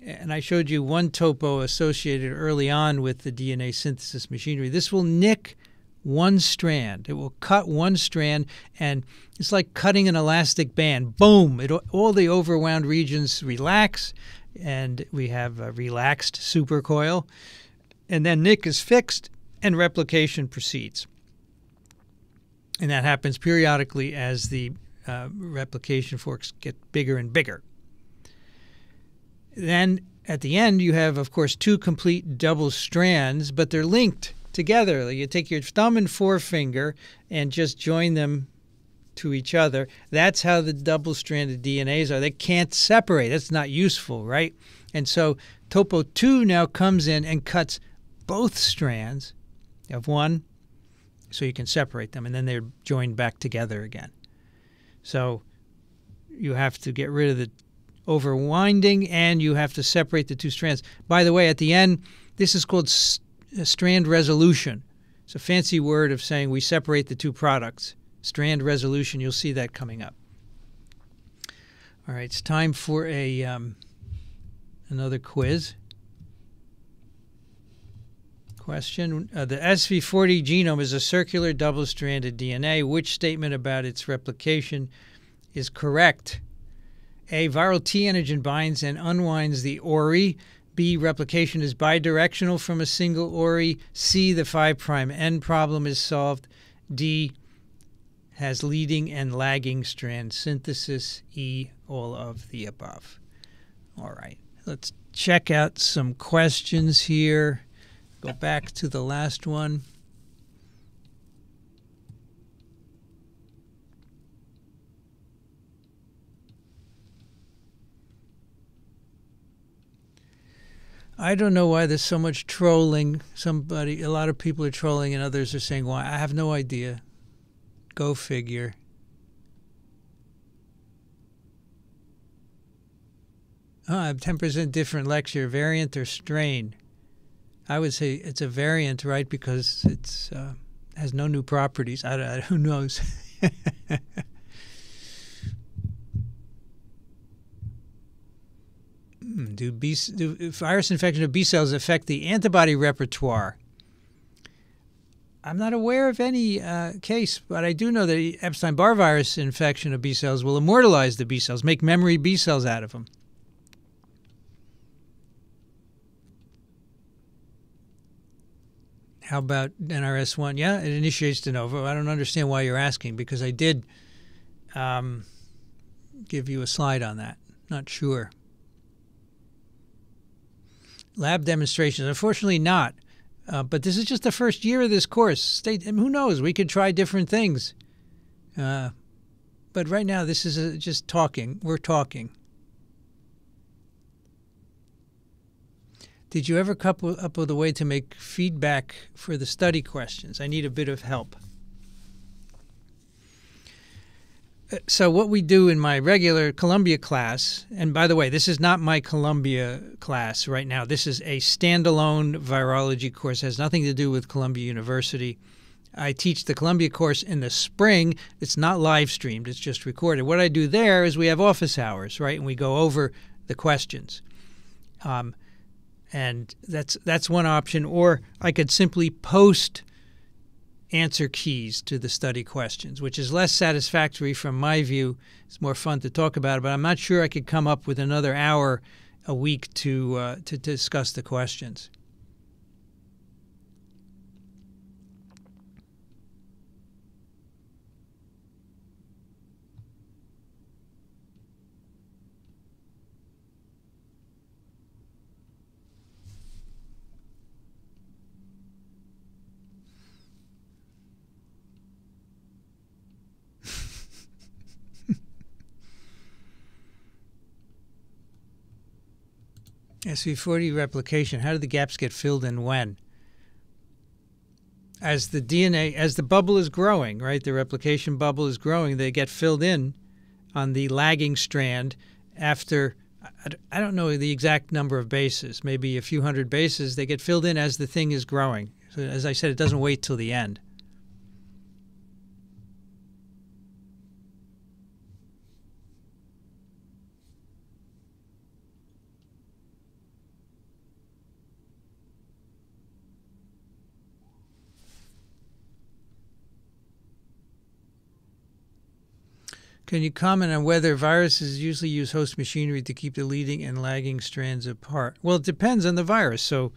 and I showed you one topo associated early on with the DNA synthesis machinery. This will nick one strand. It will cut one strand, and it's like cutting an elastic band. Boom! It, all the overwound regions relax, and we have a relaxed supercoil. And then nick is fixed, and replication proceeds and that happens periodically as the uh, replication forks get bigger and bigger. Then at the end, you have, of course, two complete double strands, but they're linked together. You take your thumb and forefinger and just join them to each other. That's how the double stranded DNAs are. They can't separate. That's not useful, right? And so Topo 2 now comes in and cuts both strands of one so you can separate them and then they're joined back together again. So you have to get rid of the overwinding and you have to separate the two strands. By the way, at the end, this is called strand resolution. It's a fancy word of saying we separate the two products. Strand resolution, you'll see that coming up. All right, it's time for a um, another quiz question. Uh, the SV40 genome is a circular double stranded DNA. Which statement about its replication is correct? A. Viral T antigen binds and unwinds the ORI. B. Replication is bidirectional from a single ORI. C. The 5' end problem is solved. D. Has leading and lagging strand synthesis. E. All of the above. All right, let's check out some questions here. Go back to the last one. I don't know why there's so much trolling. Somebody, a lot of people are trolling, and others are saying why. I have no idea. Go figure. Oh, 10% different lecture, variant or strain. I would say it's a variant, right? Because it's uh, has no new properties. I, I, who knows? Hmm, do, B, do virus infection of B cells affect the antibody repertoire? I'm not aware of any uh, case, but I do know that Epstein Barr virus infection of B cells will immortalize the B cells, make memory B cells out of them. How about NRS one? Yeah, it initiates de novo. I don't understand why you're asking because I did um, give you a slide on that. Not sure. Lab demonstrations, unfortunately, not. Uh, but this is just the first year of this course. Stay, who knows? We could try different things. Uh, but right now, this is a, just talking. We're talking. Did you ever couple up with a way to make feedback for the study questions? I need a bit of help. Uh, so, what we do in my regular Columbia class, and by the way, this is not my Columbia class right now. This is a standalone virology course, it has nothing to do with Columbia University. I teach the Columbia course in the spring. It's not live streamed, it's just recorded. What I do there is we have office hours, right? And we go over the questions. Um, and that's that's one option. Or I could simply post answer keys to the study questions, which is less satisfactory from my view. It's more fun to talk about it, but I'm not sure I could come up with another hour a week to uh, to discuss the questions. SV40 replication, how do the gaps get filled and when? As the DNA, as the bubble is growing, right, the replication bubble is growing, they get filled in on the lagging strand after, I don't know the exact number of bases, maybe a few hundred bases, they get filled in as the thing is growing. So as I said, it doesn't wait till the end. Can you comment on whether viruses usually use host machinery to keep the leading and lagging strands apart? Well, it depends on the virus. So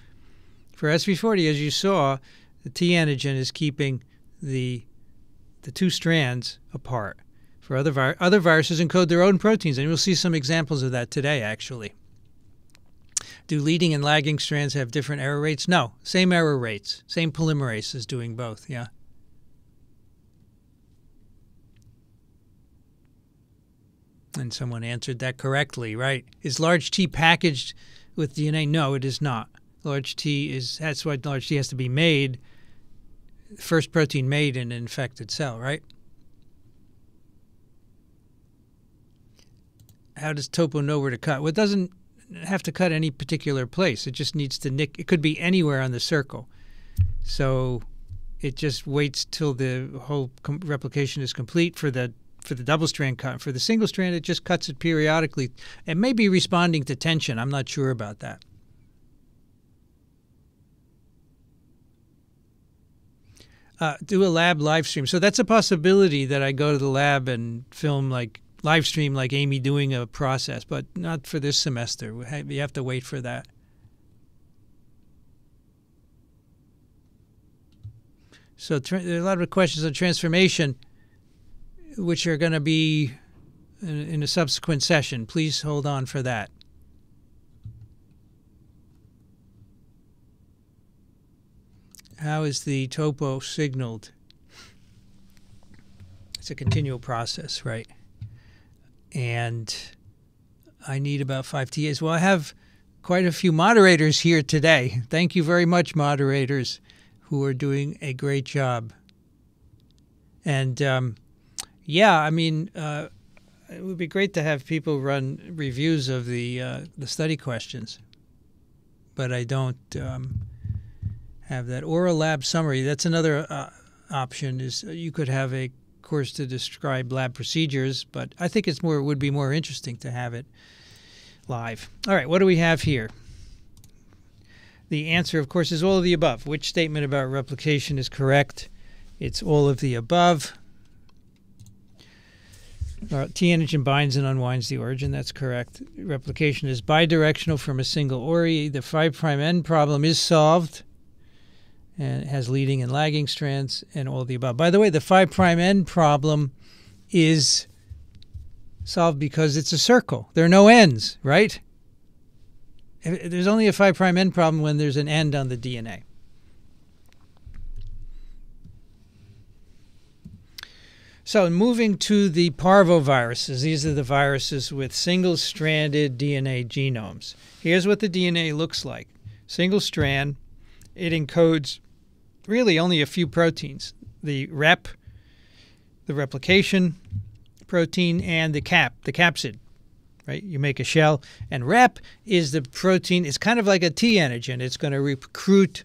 for SV40, as you saw, the T antigen is keeping the the two strands apart. For other vi- other viruses encode their own proteins, and we'll see some examples of that today. Actually, do leading and lagging strands have different error rates? No, same error rates. Same polymerase is doing both. Yeah. And someone answered that correctly, right? Is large T packaged with DNA? No, it is not. Large T is that's why large T has to be made, first protein made in an infected cell, right? How does topo know where to cut? Well, it doesn't have to cut any particular place. It just needs to nick. It could be anywhere on the circle. So it just waits till the whole replication is complete for the for the double strand cut. For the single strand, it just cuts it periodically. It may be responding to tension. I'm not sure about that. Uh, do a lab live stream. So that's a possibility that I go to the lab and film like live stream like Amy doing a process, but not for this semester. You have to wait for that. So there are a lot of questions on transformation which are going to be in a subsequent session. Please hold on for that. How is the topo signaled? It's a continual process, right? And I need about five TAs. Well, I have quite a few moderators here today. Thank you very much, moderators, who are doing a great job. And um, yeah, I mean, uh, it would be great to have people run reviews of the uh, the study questions, but I don't um, have that. Or a lab summary. That's another uh, option. Is you could have a course to describe lab procedures, but I think it's more it would be more interesting to have it live. All right, what do we have here? The answer, of course, is all of the above. Which statement about replication is correct? It's all of the above. Uh, T antigen binds and unwinds the origin. That's correct. Replication is bidirectional from a single ORI. The 5' end problem is solved and has leading and lagging strands and all the above. By the way, the 5' end problem is solved because it's a circle. There are no ends, right? There's only a 5' end problem when there's an end on the DNA. So, moving to the parvoviruses, these are the viruses with single stranded DNA genomes. Here's what the DNA looks like single strand, it encodes really only a few proteins the rep, the replication protein, and the cap, the capsid. Right? You make a shell, and rep is the protein, it's kind of like a T antigen. It's going to recruit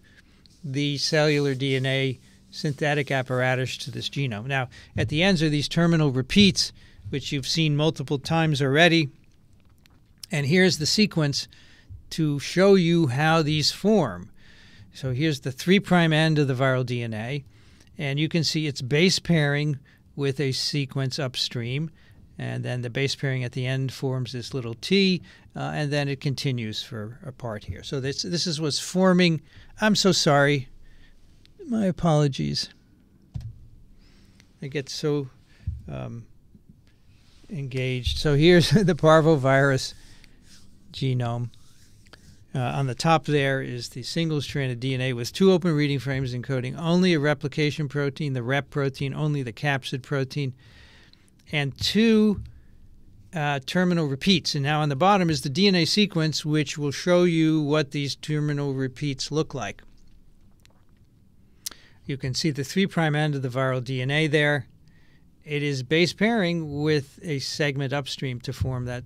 the cellular DNA synthetic apparatus to this genome. Now, at the ends are these terminal repeats, which you've seen multiple times already. And here's the sequence to show you how these form. So here's the 3' end of the viral DNA, and you can see it's base pairing with a sequence upstream, and then the base pairing at the end forms this little T, uh, and then it continues for a part here. So this this is what's forming. I'm so sorry. My apologies. I get so um, engaged. So here's the parvovirus genome. Uh, on the top there is the single-stranded DNA with two open reading frames encoding only a replication protein, the rep protein, only the capsid protein, and two uh, terminal repeats. And now on the bottom is the DNA sequence, which will show you what these terminal repeats look like. You can see the 3' prime end of the viral DNA there. It is base pairing with a segment upstream to form that,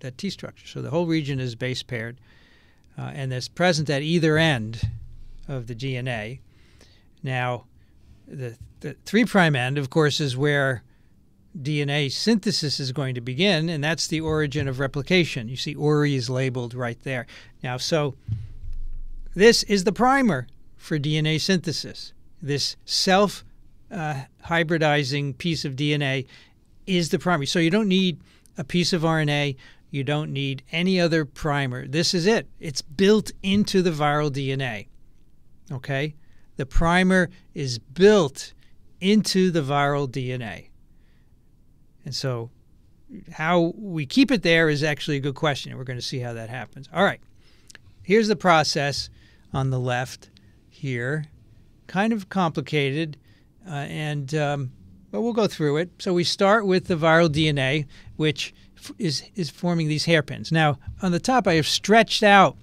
that T structure. So the whole region is base paired uh, and that's present at either end of the DNA. Now, the, the 3' end, of course, is where DNA synthesis is going to begin, and that's the origin of replication. You see ORI is labeled right there. Now, so this is the primer for DNA synthesis. This self uh, hybridizing piece of DNA is the primer. So you don't need a piece of RNA you don't need any other primer. This is it. It's built into the viral DNA. Okay? The primer is built into the viral DNA. And so, how we keep it there is actually a good question. We're going to see how that happens. All right. Here's the process on the left here. Kind of complicated, uh, and um, but we'll go through it. So we start with the viral DNA, which is is forming these hairpins. Now on the top, I have stretched out.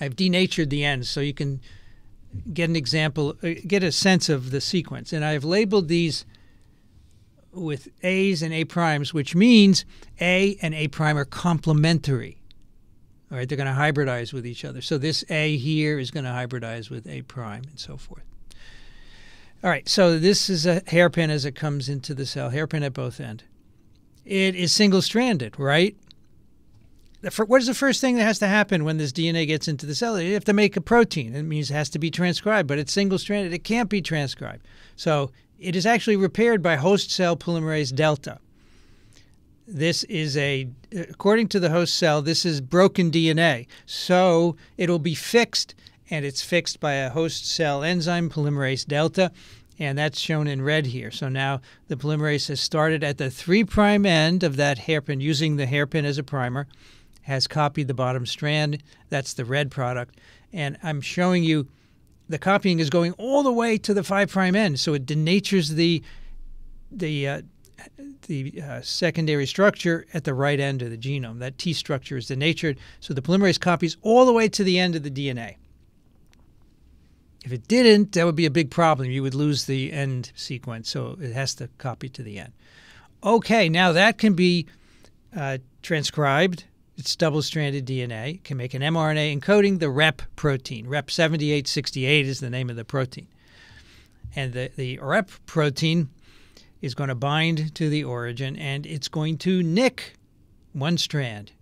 I've denatured the ends so you can get an example, uh, get a sense of the sequence, and I've labeled these with A's and A primes, which means A and A prime are complementary. All right, they're going to hybridize with each other. So this A here is going to hybridize with A prime and so forth. All right, so this is a hairpin as it comes into the cell, hairpin at both end. it is single stranded, right? What is the first thing that has to happen when this DNA gets into the cell? You have to make a protein. It means it has to be transcribed, but it's single stranded. It can't be transcribed. So it is actually repaired by host cell polymerase delta. This is a, according to the host cell, this is broken DNA. So it'll be fixed, and it's fixed by a host cell enzyme, polymerase delta and that's shown in red here. So now the polymerase has started at the 3' prime end of that hairpin using the hairpin as a primer, has copied the bottom strand. That's the red product. And I'm showing you the copying is going all the way to the 5' prime end. So it denatures the, the, uh, the uh, secondary structure at the right end of the genome. That T structure is denatured. So the polymerase copies all the way to the end of the DNA. If it didn't, that would be a big problem. You would lose the end sequence, so it has to copy to the end. Okay, now that can be uh, transcribed. It's double-stranded DNA. Can make an mRNA encoding the rep protein. Rep 7868 is the name of the protein. And the, the rep protein is going to bind to the origin, and it's going to nick one strand,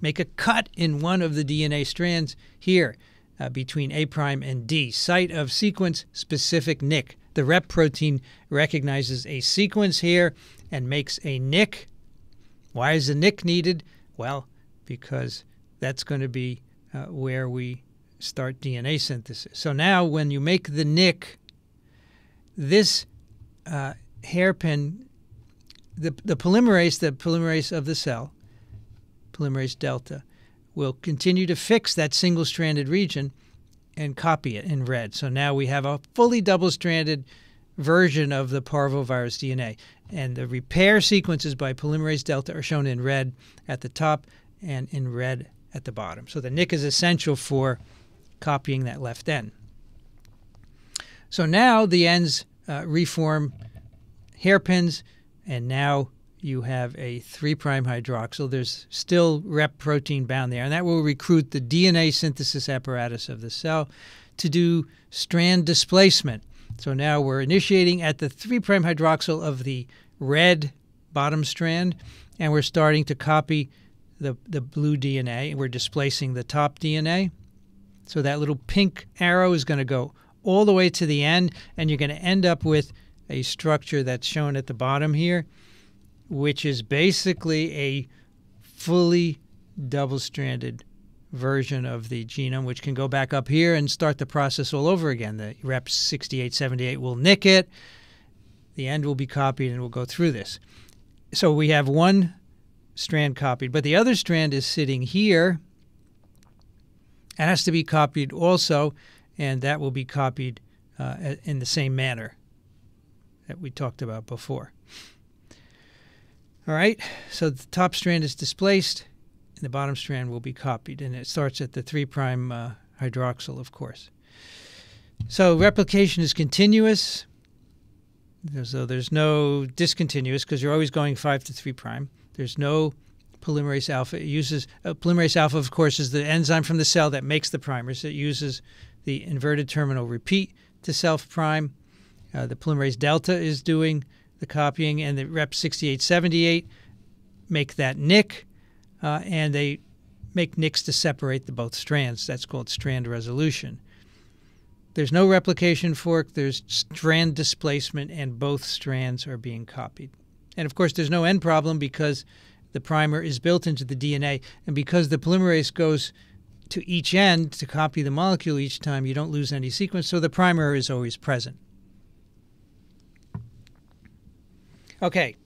make a cut in one of the DNA strands here uh, between A prime and D, site of sequence specific nick. The rep protein recognizes a sequence here and makes a nick. Why is the nick needed? Well, because that's going to be uh, where we start DNA synthesis. So now, when you make the nick, this uh, hairpin, the, the polymerase, the polymerase of the cell, polymerase delta, will continue to fix that single stranded region and copy it in red. So now we have a fully double stranded version of the parvovirus DNA. And the repair sequences by polymerase delta are shown in red at the top and in red at the bottom. So the nick is essential for copying that left end. So now the ends uh, reform hairpins, and now you have a 3' hydroxyl. There's still rep protein bound there, and that will recruit the DNA synthesis apparatus of the cell to do strand displacement. So now we're initiating at the 3' hydroxyl of the red bottom strand, and we're starting to copy the, the blue DNA. We're displacing the top DNA. So that little pink arrow is going to go all the way to the end, and you're going to end up with a structure that's shown at the bottom here, which is basically a fully double stranded version of the genome, which can go back up here and start the process all over again. The rep 6878 will nick it, the end will be copied, and we'll go through this. So we have one strand copied, but the other strand is sitting here. It has to be copied also, and that will be copied uh, in the same manner that we talked about before. All right, so the top strand is displaced, and the bottom strand will be copied, and it starts at the 3' prime uh, hydroxyl, of course. So replication is continuous, so there's no discontinuous because you're always going 5 to 3 prime. There's no polymerase alpha. It uses uh, polymerase alpha, of course, is the enzyme from the cell that makes the primers. It uses the inverted terminal repeat to self prime. Uh, the polymerase delta is doing the copying, and the rep 6878 make that nick, uh, and they make nicks to separate the both strands. That's called strand resolution. There's no replication fork, there's strand displacement, and both strands are being copied. And of course, there's no end problem because the primer is built into the DNA, and because the polymerase goes to each end to copy the molecule each time, you don't lose any sequence, so the primer is always present. Okay,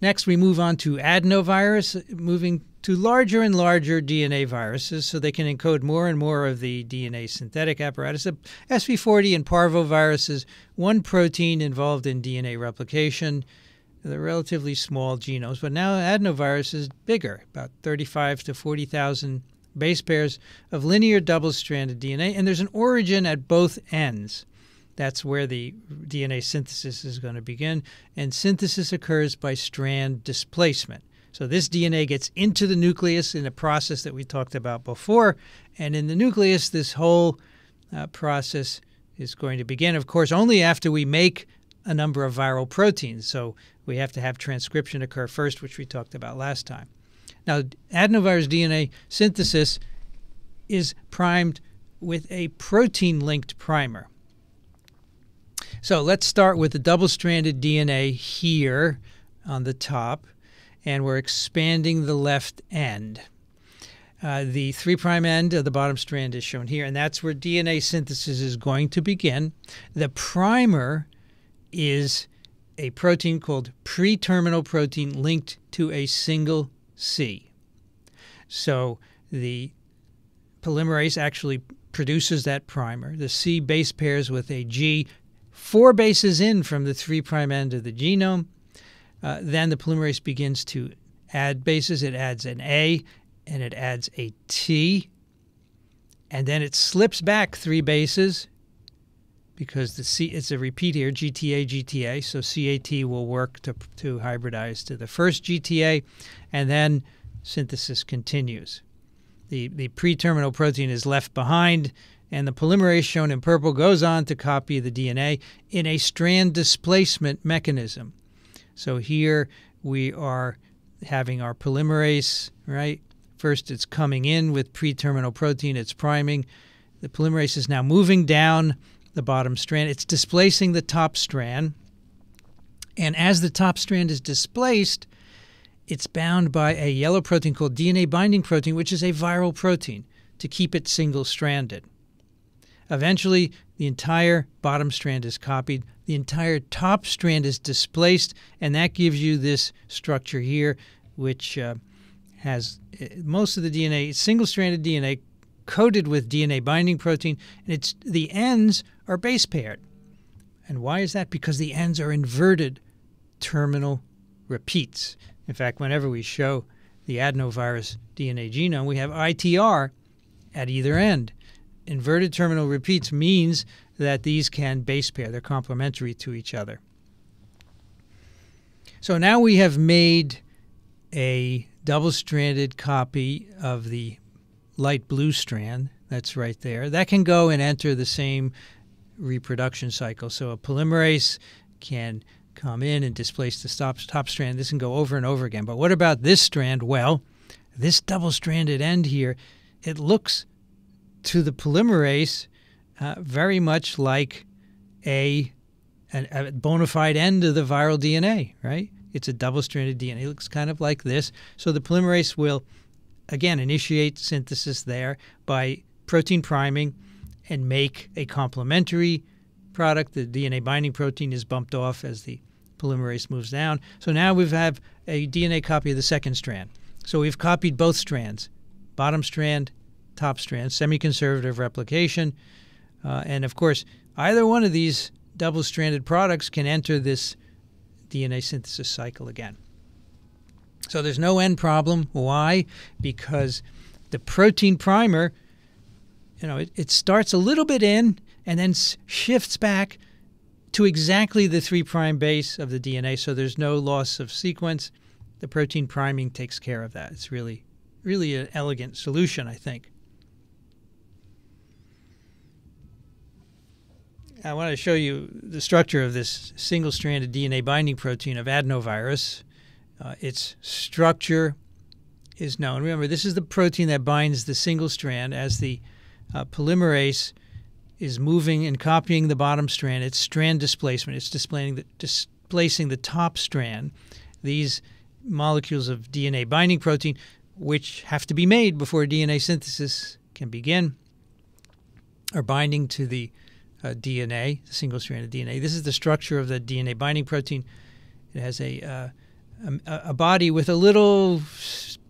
next we move on to adenovirus, moving to larger and larger DNA viruses so they can encode more and more of the DNA synthetic apparatus. SV40 and parvoviruses, one protein involved in DNA replication. They're relatively small genomes, but now adenovirus is bigger, about 35 to 40,000 base pairs of linear double stranded DNA, and there's an origin at both ends. That's where the DNA synthesis is going to begin. And synthesis occurs by strand displacement. So this DNA gets into the nucleus in a process that we talked about before. And in the nucleus, this whole uh, process is going to begin, of course, only after we make a number of viral proteins. So we have to have transcription occur first, which we talked about last time. Now, adenovirus DNA synthesis is primed with a protein linked primer. So let's start with the double stranded DNA here on the top, and we're expanding the left end. Uh, the 3' prime end of the bottom strand is shown here, and that's where DNA synthesis is going to begin. The primer is a protein called pre terminal protein linked to a single C. So the polymerase actually produces that primer. The C base pairs with a G four bases in from the 3' end of the genome. Uh, then the polymerase begins to add bases. It adds an A and it adds a T. And then it slips back three bases because the C it's a repeat here, GTA, GTA. So CAT will work to, to hybridize to the first GTA, and then synthesis continues. The, the pre-terminal protein is left behind and the polymerase shown in purple goes on to copy the DNA in a strand displacement mechanism. So here we are having our polymerase, right? First, it's coming in with pre terminal protein, it's priming. The polymerase is now moving down the bottom strand, it's displacing the top strand. And as the top strand is displaced, it's bound by a yellow protein called DNA binding protein, which is a viral protein to keep it single stranded. Eventually, the entire bottom strand is copied, the entire top strand is displaced, and that gives you this structure here, which uh, has uh, most of the DNA, single stranded DNA, coated with DNA binding protein, and it's the ends are base paired. And why is that? Because the ends are inverted terminal repeats. In fact, whenever we show the adenovirus DNA genome, we have ITR at either end inverted terminal repeats means that these can base pair. They're complementary to each other. So now we have made a double-stranded copy of the light blue strand. That's right there. That can go and enter the same reproduction cycle. So a polymerase can come in and displace the top, top strand. This can go over and over again. But what about this strand? Well, this double-stranded end here, it looks to the polymerase uh, very much like a, a, bona fide end of the viral DNA, right? It's a double-stranded DNA. It looks kind of like this. So the polymerase will, again, initiate synthesis there by protein priming and make a complementary product. The DNA binding protein is bumped off as the polymerase moves down. So now we have a DNA copy of the second strand. So we've copied both strands, bottom strand, top strand, semi-conservative replication. Uh, and of course, either one of these double-stranded products can enter this DNA synthesis cycle again. So there's no end problem. Why? Because the protein primer, you know, it, it starts a little bit in and then shifts back to exactly the 3' base of the DNA, so there's no loss of sequence. The protein priming takes care of that. It's really, really an elegant solution, I think. I want to show you the structure of this single-stranded DNA binding protein of adenovirus. Uh, its structure is known. Remember, this is the protein that binds the single strand as the uh, polymerase is moving and copying the bottom strand. It's strand displacement. It's the, displacing the top strand. These molecules of DNA binding protein, which have to be made before DNA synthesis can begin, are binding to the uh, DNA, single stranded DNA. This is the structure of the DNA binding protein. It has a, uh, a, a body with a little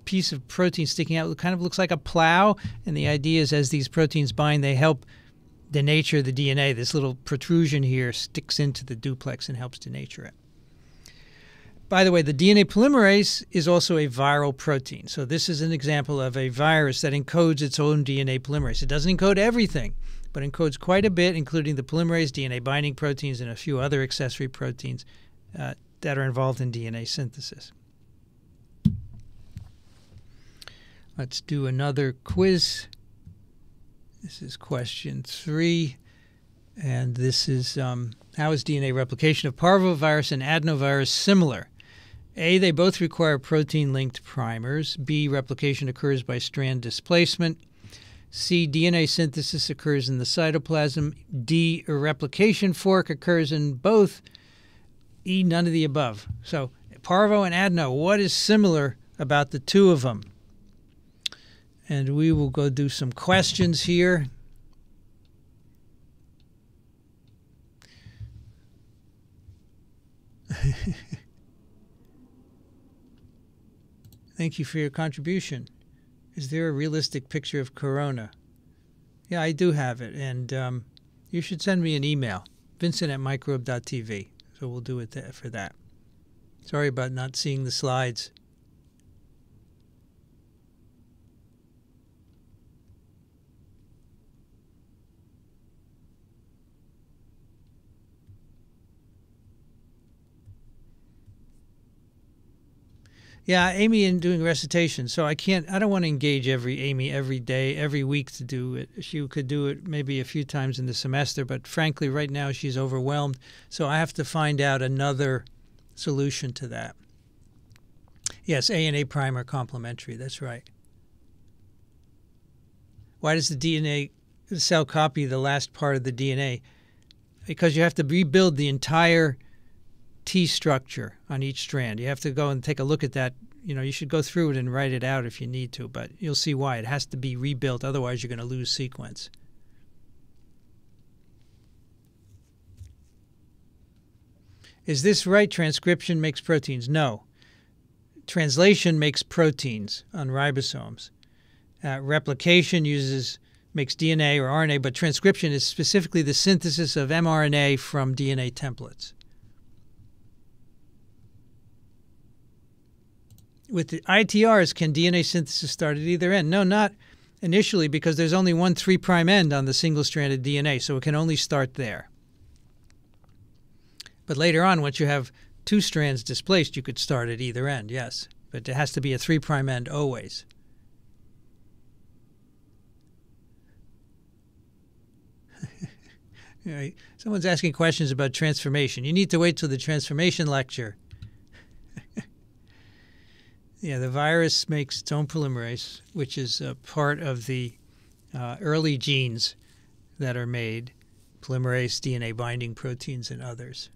piece of protein sticking out. It kind of looks like a plow. And the idea is as these proteins bind, they help denature of the DNA. This little protrusion here sticks into the duplex and helps denature it. By the way, the DNA polymerase is also a viral protein. So this is an example of a virus that encodes its own DNA polymerase. It doesn't encode everything, but encodes quite a bit, including the polymerase, DNA binding proteins, and a few other accessory proteins uh, that are involved in DNA synthesis. Let's do another quiz. This is question three. And this is um, how is DNA replication of parvovirus and adenovirus similar? A, they both require protein linked primers. B, replication occurs by strand displacement. C, DNA synthesis occurs in the cytoplasm. D, replication fork occurs in both. E, none of the above. So, parvo and adeno, what is similar about the two of them? And we will go do some questions here. Thank you for your contribution. Is there a realistic picture of Corona? Yeah, I do have it. And um, you should send me an email, vincent at microbe.tv. So we'll do it for that. Sorry about not seeing the slides. Yeah, Amy in doing recitation. So I can't. I don't want to engage every Amy every day, every week to do it. She could do it maybe a few times in the semester, but frankly, right now she's overwhelmed. So I have to find out another solution to that. Yes, A and A prime are complementary. That's right. Why does the DNA cell copy the last part of the DNA? Because you have to rebuild the entire T structure on each strand. You have to go and take a look at that. You know, you should go through it and write it out if you need to, but you'll see why. It has to be rebuilt, otherwise, you're going to lose sequence. Is this right? Transcription makes proteins? No. Translation makes proteins on ribosomes. Uh, replication uses makes DNA or RNA, but transcription is specifically the synthesis of mRNA from DNA templates. With the ITRs, can DNA synthesis start at either end? No, not initially because there's only one 3' prime end on the single-stranded DNA, so it can only start there. But later on, once you have two strands displaced, you could start at either end, yes. But it has to be a 3' prime end always. Someone's asking questions about transformation. You need to wait till the transformation lecture yeah, the virus makes its own polymerase, which is part of the uh, early genes that are made, polymerase, DNA binding proteins, and others.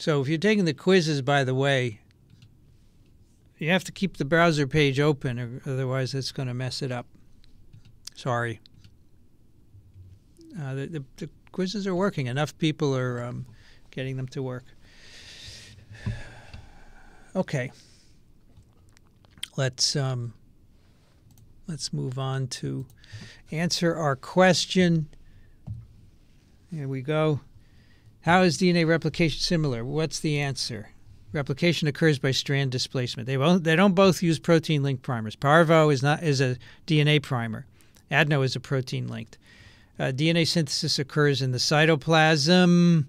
So if you're taking the quizzes, by the way, you have to keep the browser page open, otherwise it's going to mess it up. Sorry. Uh, the, the, quizzes are working. Enough people are um, getting them to work. Okay. Let's um, let's move on to answer our question. Here we go. How is DNA replication similar? What's the answer? Replication occurs by strand displacement. They they don't both use protein linked primers. Parvo is not is a DNA primer. Adeno is a protein linked. Uh, DNA synthesis occurs in the cytoplasm.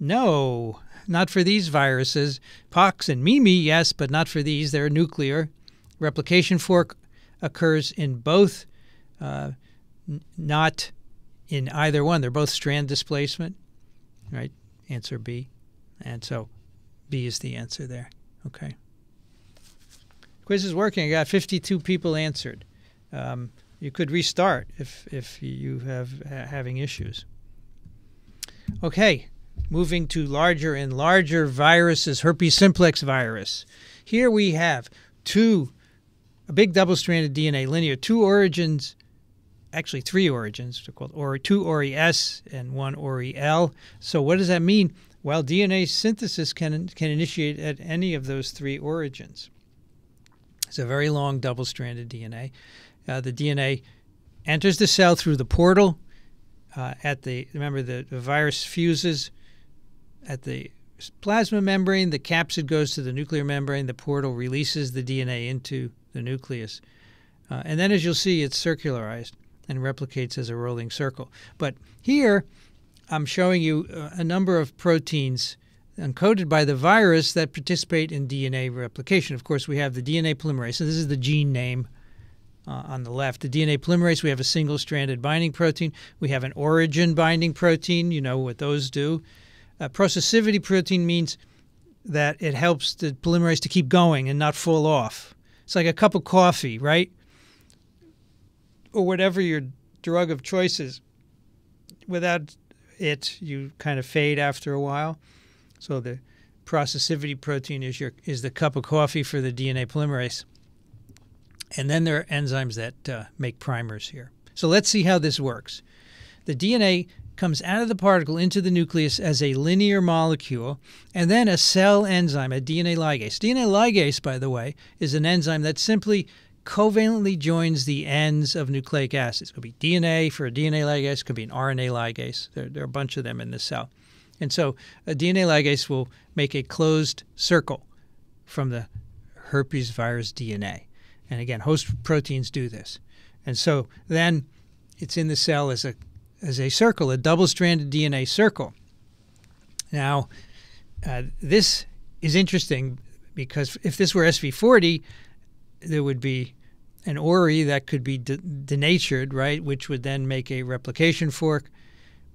No, not for these viruses. Pox and Mimi, yes, but not for these. They're nuclear. Replication fork occurs in both, uh, not in either one. They're both strand displacement right? Answer B. And so B is the answer there. Okay. Quiz is working. I got 52 people answered. Um, you could restart if if you have ha- having issues. Okay, moving to larger and larger viruses, herpes simplex virus. Here we have two, a big double-stranded DNA linear, two origins actually three origins. They're called or two Ori S and one Ori L. So what does that mean? Well, DNA synthesis can can initiate at any of those three origins. It's a very long double-stranded DNA. Uh, the DNA enters the cell through the portal. Uh, at the remember the, the virus fuses at the plasma membrane. The capsid goes to the nuclear membrane. The portal releases the DNA into the nucleus. Uh, and then, as you'll see, it's circularized and replicates as a rolling circle. But here, I'm showing you uh, a number of proteins encoded by the virus that participate in DNA replication. Of course, we have the DNA polymerase. So this is the gene name uh, on the left. The DNA polymerase, we have a single stranded binding protein. We have an origin binding protein. You know what those do. Uh, processivity protein means that it helps the polymerase to keep going and not fall off. It's like a cup of coffee, right? or whatever your drug of choice is. Without it, you kind of fade after a while. So the processivity protein is your is the cup of coffee for the DNA polymerase. And then there are enzymes that uh, make primers here. So let's see how this works. The DNA comes out of the particle into the nucleus as a linear molecule, and then a cell enzyme, a DNA ligase. DNA ligase, by the way, is an enzyme that simply covalently joins the ends of nucleic acids. It could be DNA for a DNA ligase, it could be an RNA ligase. There, there are a bunch of them in the cell. And so a DNA ligase will make a closed circle from the herpes virus DNA. And again, host proteins do this. And so then it's in the cell as a as a circle, a double-stranded DNA circle. Now, uh, this is interesting because if this were SV40, there would be an ORI that could be de- denatured, right, which would then make a replication fork.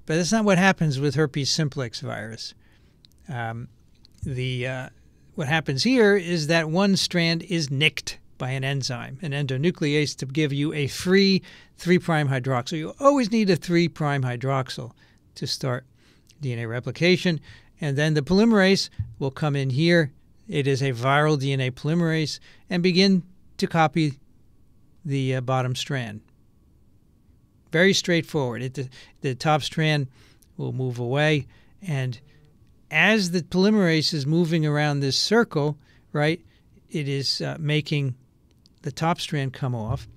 But that's not what happens with herpes simplex virus. Um, the uh, what happens here is that one strand is nicked by an enzyme, an endonuclease, to give you a free 3' hydroxyl. You always need a 3' hydroxyl to start DNA replication. And then the polymerase will come in here. It is a viral DNA polymerase and begin to copy the uh, bottom strand. Very straightforward. It, the, the top strand will move away, and as the polymerase is moving around this circle, right, it is uh, making the top strand come off,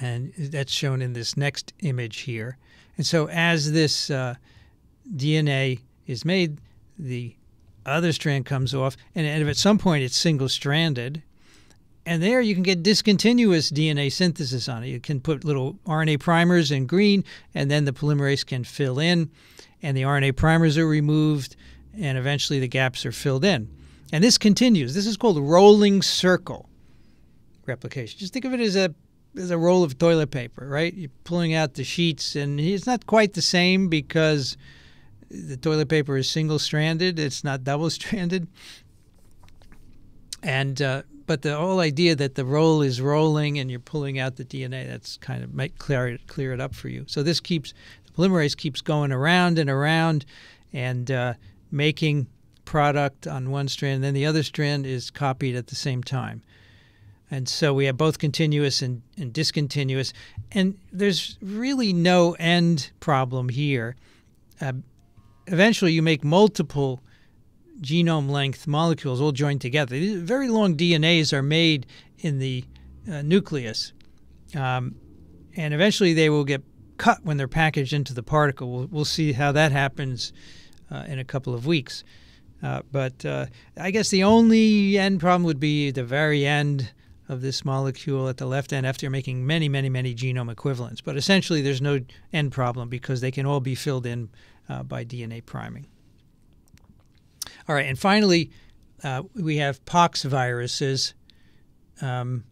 and that's shown in this next image here. And so as this uh, DNA is made, the other strand comes off, and, at some point it's single stranded, and there you can get discontinuous DNA synthesis on it. You can put little RNA primers in green, and then the polymerase can fill in, and the RNA primers are removed, and eventually the gaps are filled in. And this continues. This is called rolling circle replication. Just think of it as a as a roll of toilet paper, right? You're pulling out the sheets, and it's not quite the same because the toilet paper is single stranded, it's not double stranded. And uh, but the whole idea that the roll is rolling and you're pulling out the DNA, that's kind of might clear it, clear it up for you. So this keeps the polymerase keeps going around and around and uh, making product on one strand, then the other strand is copied at the same time. And so we have both continuous and, and discontinuous. And there's really no end problem here. Uh, eventually, you make multiple genome length molecules all joined together. These very long DNAs are made in the uh, nucleus. Um, and eventually, they will get cut when they're packaged into the particle. We'll, we'll see how that happens uh, in a couple of weeks. Uh, but uh, I guess the only end problem would be the very end of this molecule at the left end after making many, many, many genome equivalents. But essentially, there's no end problem because they can all be filled in uh, by DNA priming. All right, and finally, uh, we have pox viruses, um,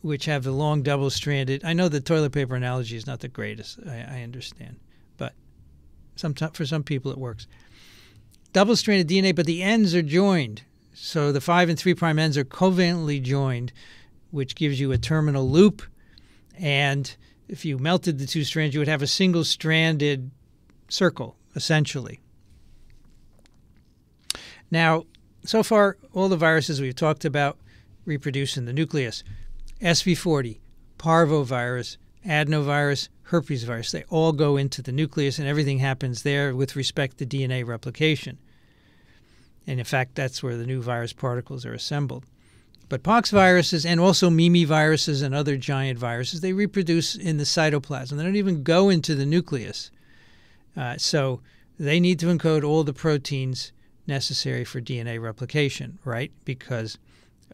which have the long double stranded. I know the toilet paper analogy is not the greatest, I, I understand, but sometimes for some people it works. Double stranded DNA, but the ends are joined so the 5 and 3 prime ends are covalently joined, which gives you a terminal loop. And if you melted the two strands, you would have a single stranded circle, essentially. Now, so far, all the viruses we've talked about reproduce in the nucleus. SV40, parvovirus, adenovirus, herpes virus, they all go into the nucleus and everything happens there with respect to DNA replication. And in fact, that's where the new virus particles are assembled. But pox viruses and also Mimi viruses and other giant viruses, they reproduce in the cytoplasm. They don't even go into the nucleus. Uh, so they need to encode all the proteins necessary for DNA replication, right? Because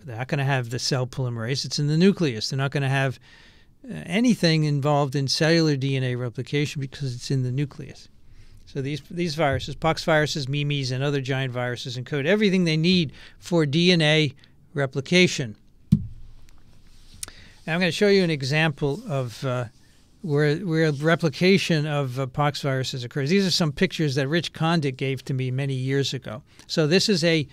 they're not going to have the cell polymerase, it's in the nucleus. They're not going to have uh, anything involved in cellular DNA replication because it's in the nucleus. So these these viruses, pox viruses, mimes, and other giant viruses encode everything they need for DNA replication. Now I'm going to show you an example of uh, where where replication of uh, pox viruses occurs. These are some pictures that Rich Condit gave to me many years ago. So this is a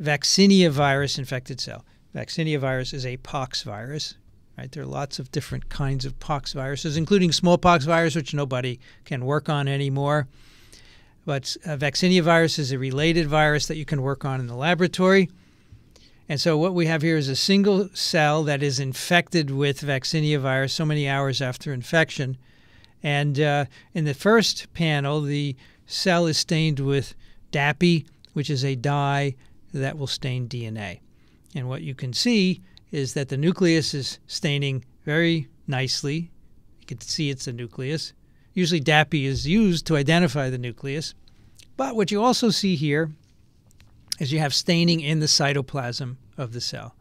vaccinia virus infected cell. Vaccinia virus is a pox virus. Right? There are lots of different kinds of pox viruses, including smallpox virus, which nobody can work on anymore. But uh, vaccinia virus is a related virus that you can work on in the laboratory. And so what we have here is a single cell that is infected with vaccinia virus so many hours after infection. And uh, in the first panel, the cell is stained with DAPI, which is a dye that will stain DNA. And what you can see is that the nucleus is staining very nicely. You can see it's a nucleus. Usually DAPI is used to identify the nucleus. But what you also see here is you have staining in the cytoplasm of the cell.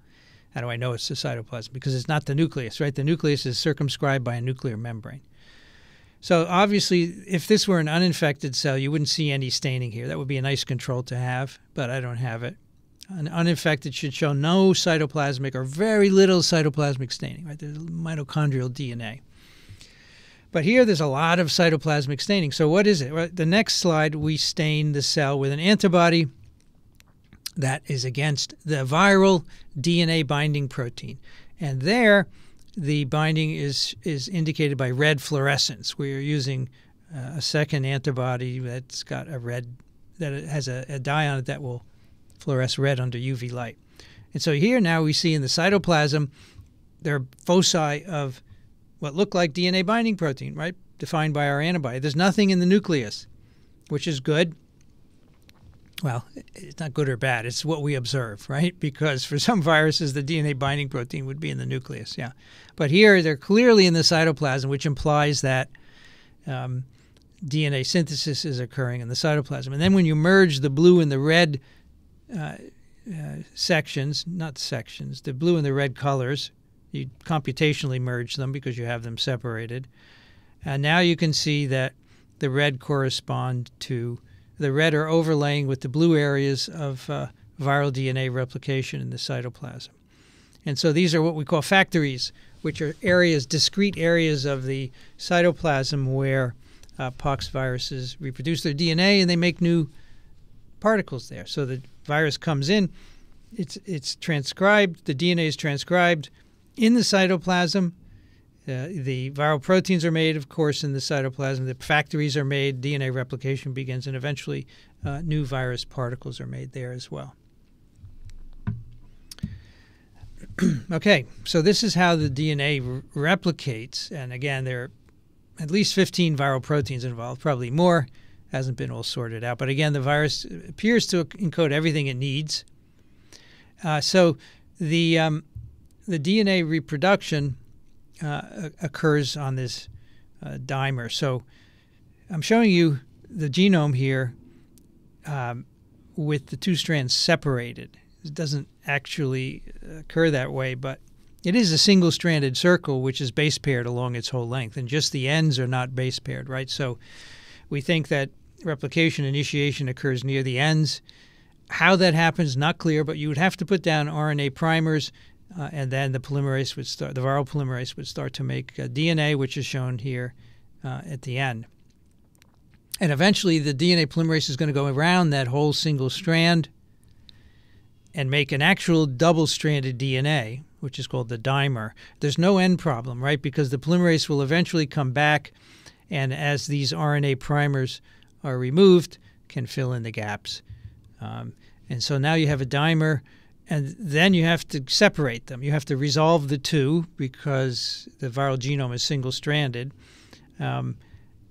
How do I know it's the cytoplasm? Because it's not the nucleus, right? The nucleus is circumscribed by a nuclear membrane. So obviously, if this were an uninfected cell, you wouldn't see any staining here. That would be a nice control to have, but I don't have it. An uninfected should show no cytoplasmic or very little cytoplasmic staining, right? There's mitochondrial DNA. But here there's a lot of cytoplasmic staining. So what is it? The next slide, we stain the cell with an antibody that is against the viral DNA binding protein. And there, the binding is, is indicated by red fluorescence. We are using uh, a second antibody that's got a red, that has a, a dye on it that will fluoresce red under UV light. And so here now we see in the cytoplasm, there are foci of what look like DNA binding protein, right? Defined by our antibody. There's nothing in the nucleus, which is good. Well, it's not good or bad. It's what we observe, right? Because for some viruses, the DNA binding protein would be in the nucleus, yeah. But here, they're clearly in the cytoplasm, which implies that um, DNA synthesis is occurring in the cytoplasm. And then when you merge the blue and the red uh, uh, sections, not sections, the blue and the red colors. You computationally merge them because you have them separated. And now you can see that the red correspond to the red are overlaying with the blue areas of uh, viral DNA replication in the cytoplasm. And so these are what we call factories which are areas, discrete areas of the cytoplasm where uh, pox viruses reproduce their DNA and they make new particles there. So the virus comes in, it's it's transcribed, the DNA is transcribed in the cytoplasm. Uh, the viral proteins are made, of course, in the cytoplasm. The factories are made, DNA replication begins, and eventually uh, new virus particles are made there as well. okay, so this is how the DNA re replicates. And again, there are at least 15 viral proteins involved, probably more. Hasn't been all sorted out. But again, the virus appears to encode everything it needs. Uh, so the, um, the DNA reproduction uh, occurs on this uh, dimer. So I'm showing you the genome here um, with the two strands separated. It doesn't actually occur that way, but it is a single stranded circle which is base paired along its whole length, and just the ends are not base paired, right? So we think that replication initiation occurs near the ends. How that happens, not clear, but you would have to put down RNA primers, uh, and then the polymerase would start, the viral polymerase would start to make uh, DNA, which is shown here uh, at the end. And eventually, the DNA polymerase is going to go around that whole single strand and make an actual double stranded DNA, which is called the dimer. There's no end problem, right? Because the polymerase will eventually come back, and as these RNA primers are removed, can fill in the gaps. Um, and so now you have a dimer, and then you have to separate them. You have to resolve the two because the viral genome is single stranded. Um,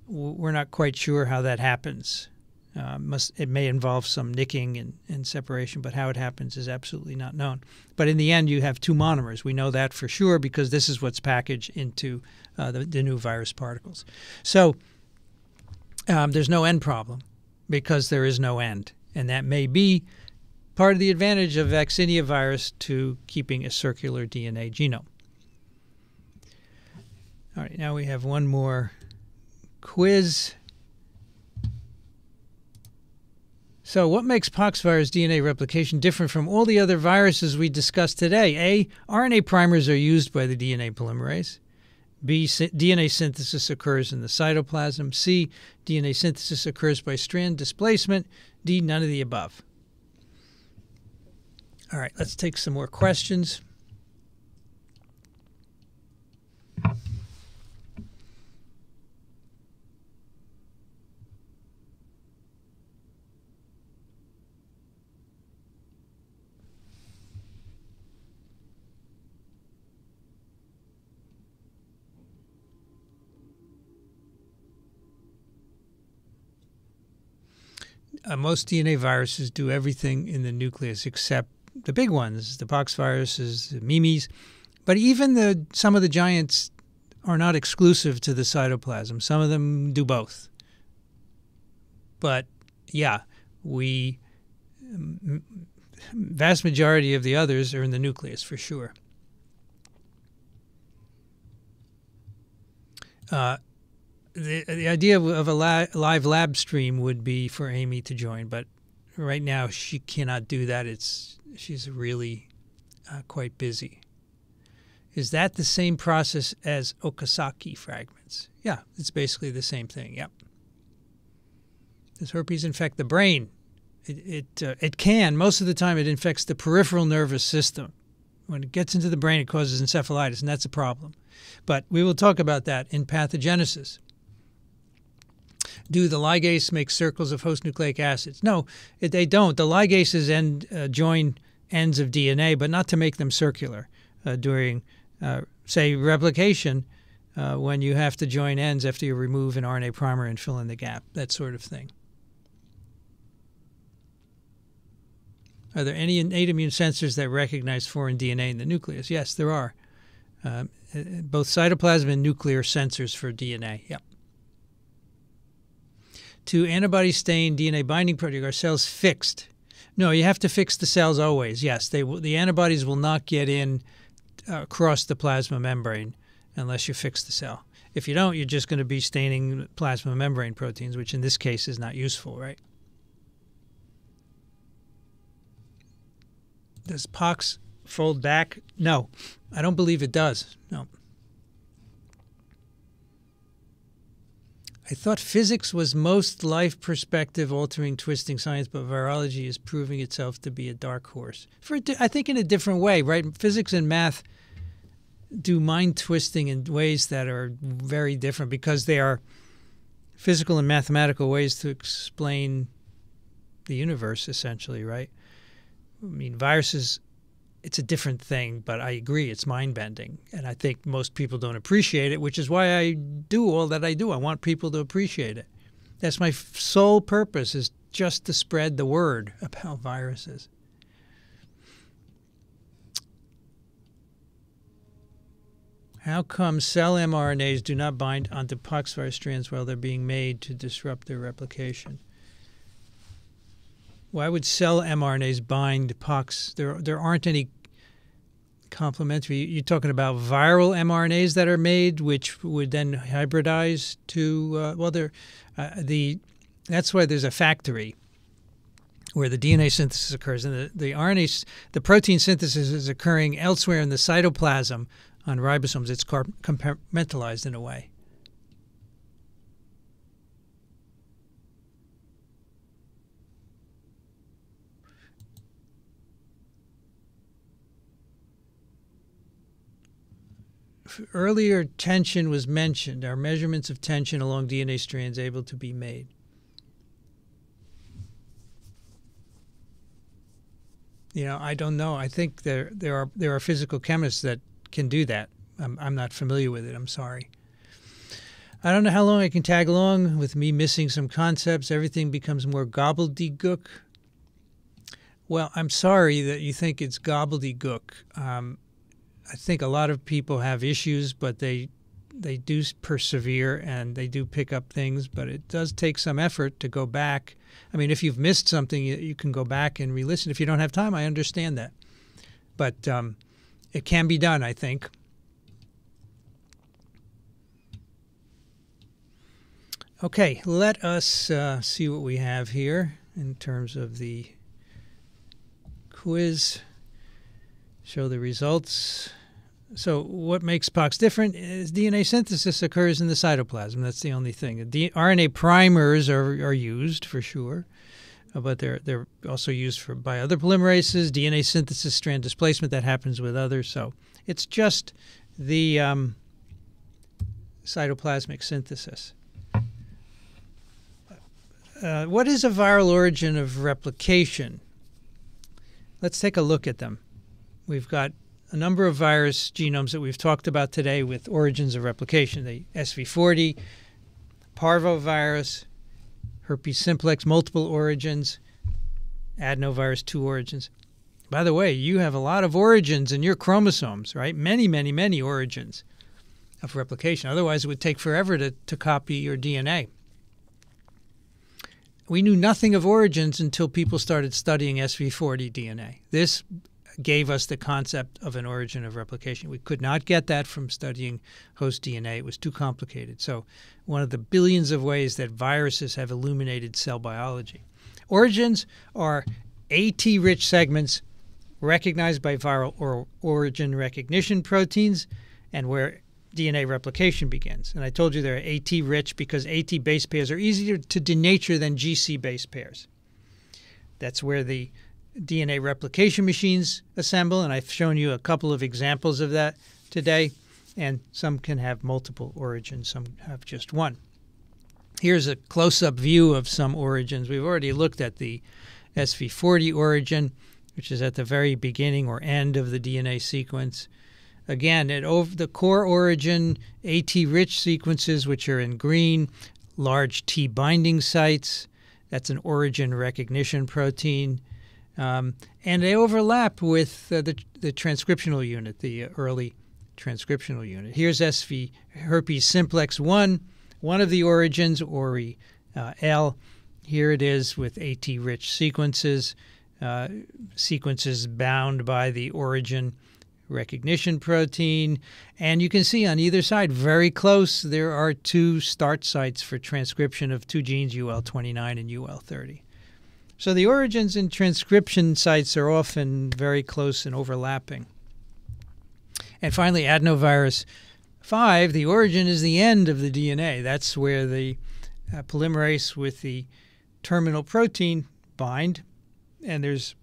we're not quite sure how that happens. Uh, must it may involve some nicking and, and separation, but how it happens is absolutely not known. But in the end, you have two monomers. We know that for sure because this is what's packaged into uh, the, the, new virus particles. So um, there's no end problem because there is no end, and that may be part of the advantage of vaccinia virus to keeping a circular DNA genome. All right, now we have one more quiz. So, what makes poxvirus DNA replication different from all the other viruses we discussed today? A. RNA primers are used by the DNA polymerase. B. DNA synthesis occurs in the cytoplasm. C. DNA synthesis occurs by strand displacement. D. None of the above. All right, let's take some more questions. uh, most DNA viruses do everything in the nucleus except the big ones, the pox viruses, the mimes. But even the some of the giants are not exclusive to the cytoplasm. Some of them do both. But yeah, we vast majority of the others are in the nucleus for sure. Uh, the the idea of a live lab stream would be for Amy to join, but right now she cannot do that. It's she's really uh, quite busy. Is that the same process as Okazaki fragments? Yeah, it's basically the same thing. Yep. Does herpes infect the brain? It it, uh, it can. Most of the time, it infects the peripheral nervous system. When it gets into the brain, it causes encephalitis, and that's a problem. But we will talk about that in pathogenesis. Do the ligase make circles of host nucleic acids? No, they don't. The ligases end, uh, join ends of DNA, but not to make them circular uh, during, uh, say, replication. Uh, when you have to join ends after you remove an RNA primer and fill in the gap, that sort of thing. Are there any innate immune sensors that recognize foreign DNA in the nucleus? Yes, there are. Um, uh, both cytoplasm and nuclear sensors for DNA. Yep to antibody stain DNA binding protein? Are cells fixed? No, you have to fix the cells always. Yes, they the antibodies will not get in uh, across the plasma membrane unless you fix the cell. If you don't, you're just going to be staining plasma membrane proteins, which in this case is not useful, right? Does pox fold back? No, I don't believe it does. No. I thought physics was most life perspective altering, twisting science, but virology is proving itself to be a dark horse. For I think in a different way, right? Physics and math do mind twisting in ways that are very different because they are physical and mathematical ways to explain the universe, essentially, right? I mean, viruses it's a different thing, but I agree it's mind bending. And I think most people don't appreciate it, which is why I do all that I do. I want people to appreciate it. That's my sole purpose is just to spread the word about viruses. How come cell mRNAs do not bind onto poxvirus strands while they're being made to disrupt their replication? Why would cell mRNAs bind pox? There, there aren't any complementary. You're talking about viral mRNAs that are made, which would then hybridize to uh, well, they're uh, the that's why there's a factory where the DNA synthesis occurs, and the, the RNA, the protein synthesis is occurring elsewhere in the cytoplasm on ribosomes. It's compartmentalized in a way. Earlier tension was mentioned. Are measurements of tension along DNA strands able to be made? You know, I don't know. I think there there are there are physical chemists that can do that. I'm I'm not familiar with it. I'm sorry. I don't know how long I can tag along with me missing some concepts. Everything becomes more gobbledygook. Well, I'm sorry that you think it's gobbledygook. Um, I think a lot of people have issues, but they they do persevere and they do pick up things. But it does take some effort to go back. I mean, if you've missed something, you, you can go back and re-listen. If you don't have time, I understand that, but um, it can be done. I think. Okay, let us uh, see what we have here in terms of the quiz. Show the results. So, what makes pox different is DNA synthesis occurs in the cytoplasm. That's the only thing. The RNA primers are, are used for sure, uh, but they're they're also used for by other polymerases. DNA synthesis, strand displacement that happens with others. So, it's just the um, cytoplasmic synthesis. Uh, what is a viral origin of replication? Let's take a look at them. We've got a number of virus genomes that we've talked about today with origins of replication the SV40, parvovirus, herpes simplex, multiple origins, adenovirus, two origins. By the way, you have a lot of origins in your chromosomes, right? Many, many, many origins of replication. Otherwise, it would take forever to, to copy your DNA. We knew nothing of origins until people started studying SV40 DNA. This gave us the concept of an origin of replication. We could not get that from studying host DNA. It was too complicated. So, one of the billions of ways that viruses have illuminated cell biology. Origins are AT rich segments recognized by viral or origin recognition proteins and where DNA replication begins. And I told you they're AT rich because AT base pairs are easier to denature than GC base pairs. That's where the DNA replication machines assemble, and I've shown you a couple of examples of that today. And some can have multiple origins, some have just one. Here's a close up view of some origins. We've already looked at the SV40 origin, which is at the very beginning or end of the DNA sequence. Again, at over the core origin, AT rich sequences, which are in green, large T binding sites. That's an origin recognition protein. Um, and they overlap with uh, the, the transcriptional unit, the early transcriptional unit. Here's SV herpes simplex 1, one of the origins, ORI uh, L. Here it is with AT rich sequences, uh, sequences bound by the origin recognition protein. And you can see on either side, very close, there are two start sites for transcription of two genes, UL29 and UL30. So the origins and transcription sites are often very close and overlapping. And finally, adenovirus 5, the origin is the end of the DNA. That's where the uh, polymerase with the terminal protein bind, and there's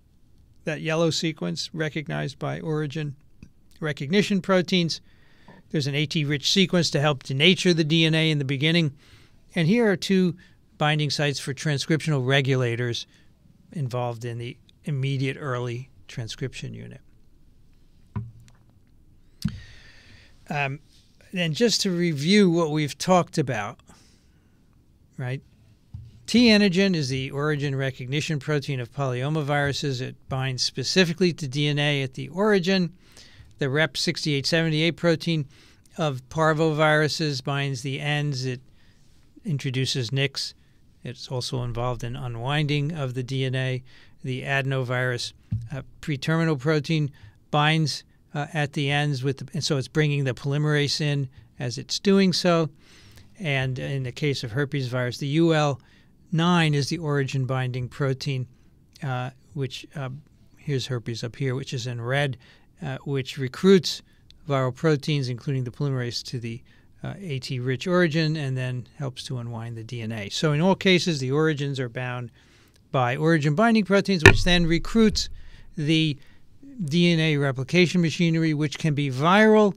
that yellow sequence recognized by origin recognition proteins. There's an AT rich sequence to help denature the DNA in the beginning. And here are two binding sites for transcriptional regulators involved in the immediate early transcription unit. Um, and just to review what we've talked about, right? T antigen is the origin recognition protein of polyomaviruses. It binds specifically to DNA at the origin. The rep 6878 protein of parvoviruses binds the ends. It introduces nicks. It's also involved in unwinding of the DNA. The adenovirus uh, pre-terminal protein binds uh, at the ends with, the, and so it's bringing the polymerase in as it's doing so. And in the case of herpes virus, the UL9 is the origin binding protein, uh, which uh, here's herpes up here, which is in red, uh, which recruits viral proteins, including the polymerase, to the uh, AT rich origin and then helps to unwind the DNA. So, in all cases, the origins are bound by origin binding proteins, which then recruits the DNA replication machinery, which can be viral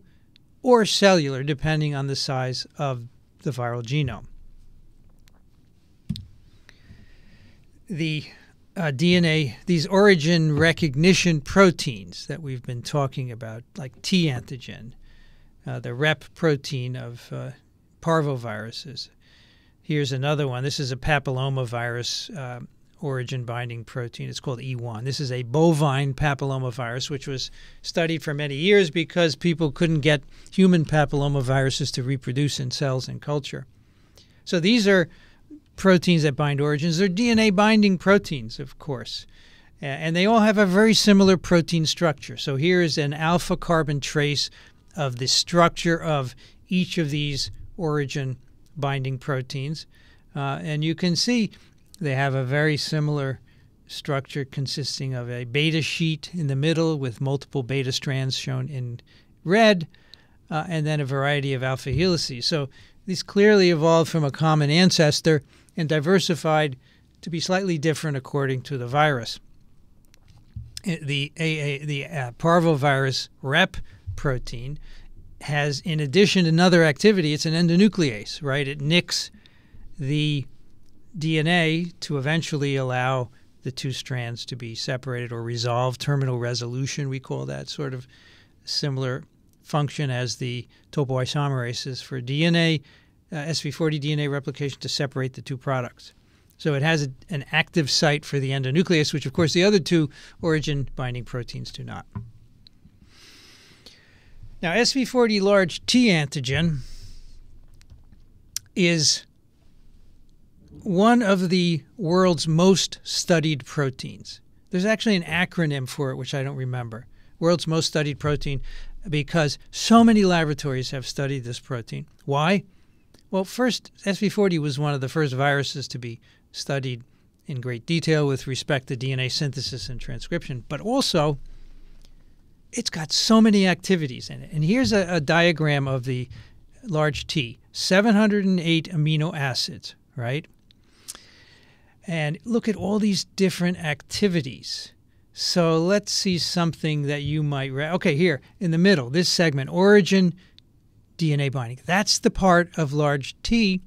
or cellular, depending on the size of the viral genome. The uh, DNA, these origin recognition proteins that we've been talking about, like T antigen, the rep protein of uh, parvoviruses. Here's another one. This is a papillomavirus uh, origin binding protein. It's called E1. This is a bovine papillomavirus, which was studied for many years because people couldn't get human papillomaviruses to reproduce in cells in culture. So these are proteins that bind origins. They're DNA binding proteins, of course. And they all have a very similar protein structure. So here is an alpha carbon trace of the structure of each of these origin binding proteins. Uh, and you can see they have a very similar structure consisting of a beta sheet in the middle with multiple beta strands shown in red, uh, and then a variety of alpha helices. So these clearly evolved from a common ancestor and diversified to be slightly different according to the virus. The, AA, the uh, parvovirus rep protein has, in addition, another activity. It's an endonuclease, right? It nicks the DNA to eventually allow the two strands to be separated or resolved. Terminal resolution, we call that sort of similar function as the topoisomerases for DNA, uh, SV40 DNA replication to separate the two products. So it has a, an active site for the endonuclease, which of course the other two origin binding proteins do not. Now, SV40 large T antigen is one of the world's most studied proteins. There's actually an acronym for it, which I don't remember. World's most studied protein, because so many laboratories have studied this protein. Why? Well, first, SV40 was one of the first viruses to be studied in great detail with respect to DNA synthesis and transcription, but also it's got so many activities in it. And here's a, a diagram of the large T 708 amino acids, right? and look at all these different activities. So let's see something that you might. Okay, here in the middle, this segment, origin DNA binding. That's the part of large T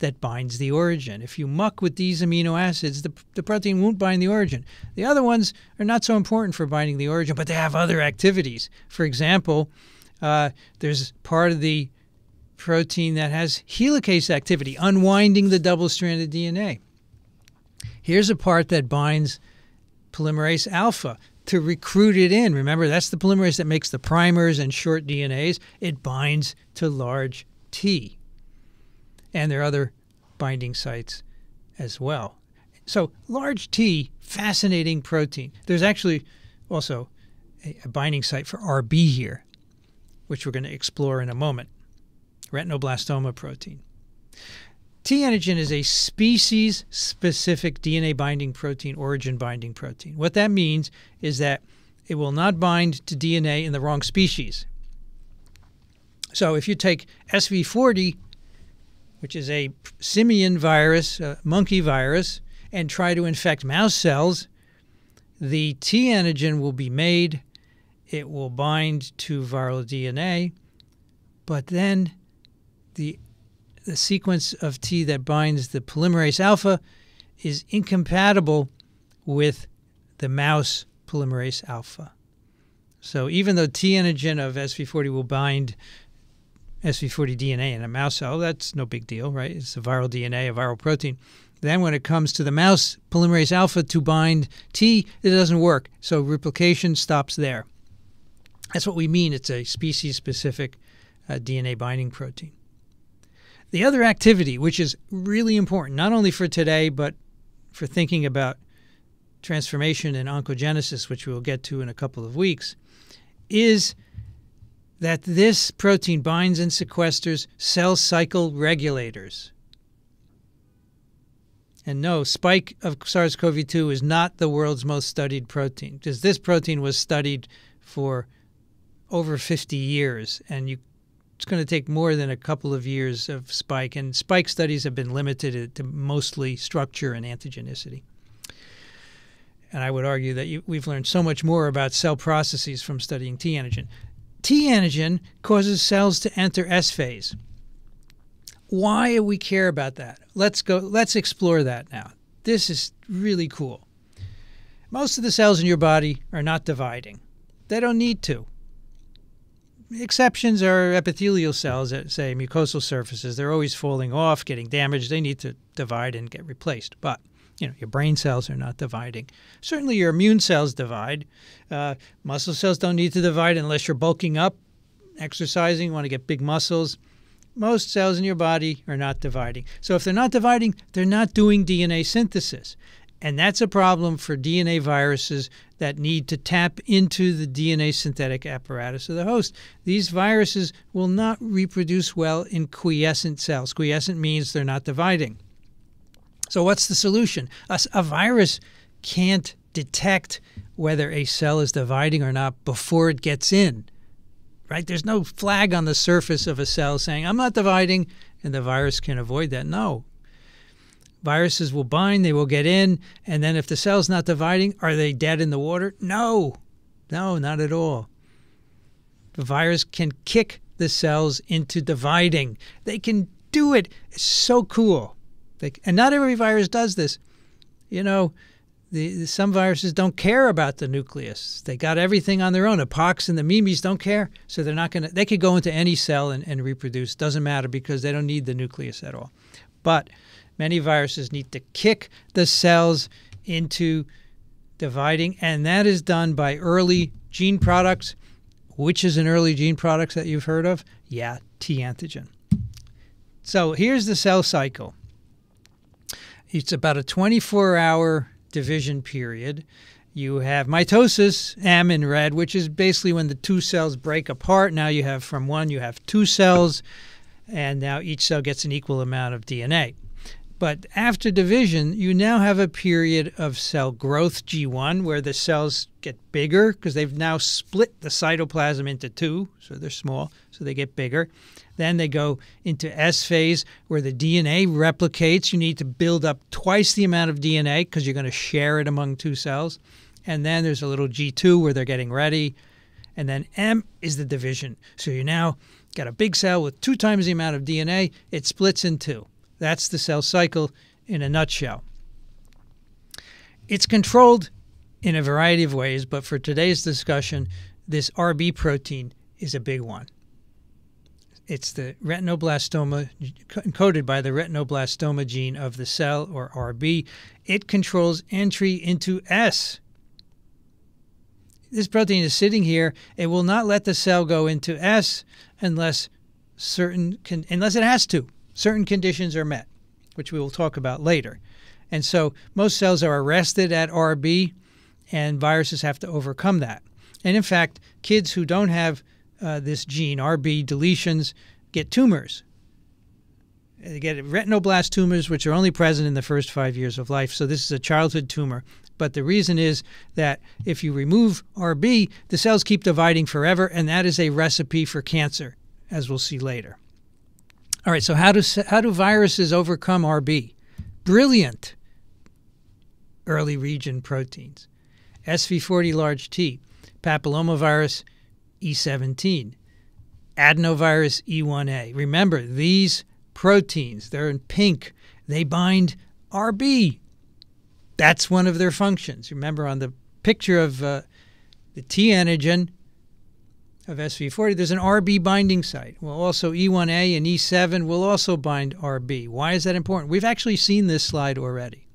that binds the origin. If you muck with these amino acids, the, the protein won't bind the origin. The other ones are not so important for binding the origin, but they have other activities. For example, uh, there's part of the protein that has helicase activity, unwinding the double stranded DNA. Here's a part that binds polymerase alpha to recruit it in. Remember, that's the polymerase that makes the primers and short DNAs. It binds to large T. And there are other binding sites as well. So, large T, fascinating protein. There's actually also a, a binding site for RB here, which we're going to explore in a moment retinoblastoma protein. T antigen is a species specific DNA binding protein, origin binding protein. What that means is that it will not bind to DNA in the wrong species. So if you take SV40 which is a simian virus, a monkey virus, and try to infect mouse cells, the T antigen will be made. It will bind to viral DNA, but then the the sequence of T that binds the polymerase alpha is incompatible with the mouse polymerase alpha. So even though T antigen of SV40 will bind SV40 DNA in a mouse cell, that's no big deal, right? It's a viral DNA, a viral protein. Then when it comes to the mouse polymerase alpha to bind T, it doesn't work. So replication stops there. That's what we mean. It's a species specific uh, DNA binding protein. The other activity, which is really important, not only for today, but for thinking about transformation and oncogenesis, which we'll get to in a couple of weeks, is that this protein binds and sequesters cell cycle regulators. And no, spike of SARS CoV 2 is not the world's most studied protein, because this protein was studied for over 50 years, and you, it's going to take more than a couple of years of spike. And spike studies have been limited to mostly structure and antigenicity. And I would argue that you, we've learned so much more about cell processes from studying T antigen. T antigen causes cells to enter S phase. Why do we care about that? Let's go let's explore that now. This is really cool. Most of the cells in your body are not dividing. They don't need to. Exceptions are epithelial cells at say mucosal surfaces. They're always falling off, getting damaged. They need to divide and get replaced. But you know, your brain cells are not dividing. Certainly, your immune cells divide. Uh, muscle cells don't need to divide unless you're bulking up, exercising, want to get big muscles most cells in your body are not dividing. So if they're not dividing, they're not doing DNA synthesis. And that's a problem for DNA viruses that need to tap into the DNA synthetic apparatus of the host. These viruses will not reproduce well in quiescent cells. Quiescent means they're not dividing. So, what's the solution? A, a virus can't detect whether a cell is dividing or not before it gets in right? There's no flag on the surface of a cell saying, I'm not dividing, and the virus can avoid that. No. Viruses will bind, they will get in, and then if the cell's not dividing, are they dead in the water? No. No, not at all. The virus can kick the cells into dividing. They can do it. It's so cool. They, and not every virus does this. You know, the, some viruses don't care about the nucleus. They got everything on their own. The pox and the mimes don't care, so they're not going to. They could go into any cell and, and reproduce. Doesn't matter because they don't need the nucleus at all. But many viruses need to kick the cells into dividing, and that is done by early gene products. Which is an early gene product that you've heard of? Yeah, T antigen. So here's the cell cycle. It's about a 24 hour division period. You have mitosis, M in red, which is basically when the two cells break apart. Now you have from one, you have two cells, and now each cell gets an equal amount of DNA. But after division, you now have a period of cell growth, G1, where the cells get bigger because they've now split the cytoplasm into two, so they're small, so they get bigger. Then they go into S phase where the DNA replicates. You need to build up twice the amount of DNA because you're going to share it among two cells. And then there's a little G2 where they're getting ready. And then M is the division. So you now got a big cell with two times the amount of DNA. It splits in two. That's the cell cycle in a nutshell. It's controlled in a variety of ways, but for today's discussion, this RB protein is a big one. It's the retinoblastoma encoded by the retinoblastoma gene of the cell or RB. It controls entry into S. This protein is sitting here. It will not let the cell go into S unless certain unless it has to. Certain conditions are met, which we will talk about later. And so most cells are arrested at RB and viruses have to overcome that. And in fact, kids who don't have uh, this gene, RB deletions, get tumors. They get retinoblast tumors, which are only present in the first five years of life. So this is a childhood tumor. But the reason is that if you remove RB, the cells keep dividing forever, and that is a recipe for cancer, as we'll see later. All right, so how do how do viruses overcome RB? Brilliant early region proteins. SV40 large T, papillomavirus E17, adenovirus E1A. Remember, these proteins, they're in pink, they bind RB. That's one of their functions. Remember on the picture of uh, the T antigen of SV40, there's an RB binding site. Well, also E1A and E7 will also bind RB. Why is that important? We've actually seen this slide already.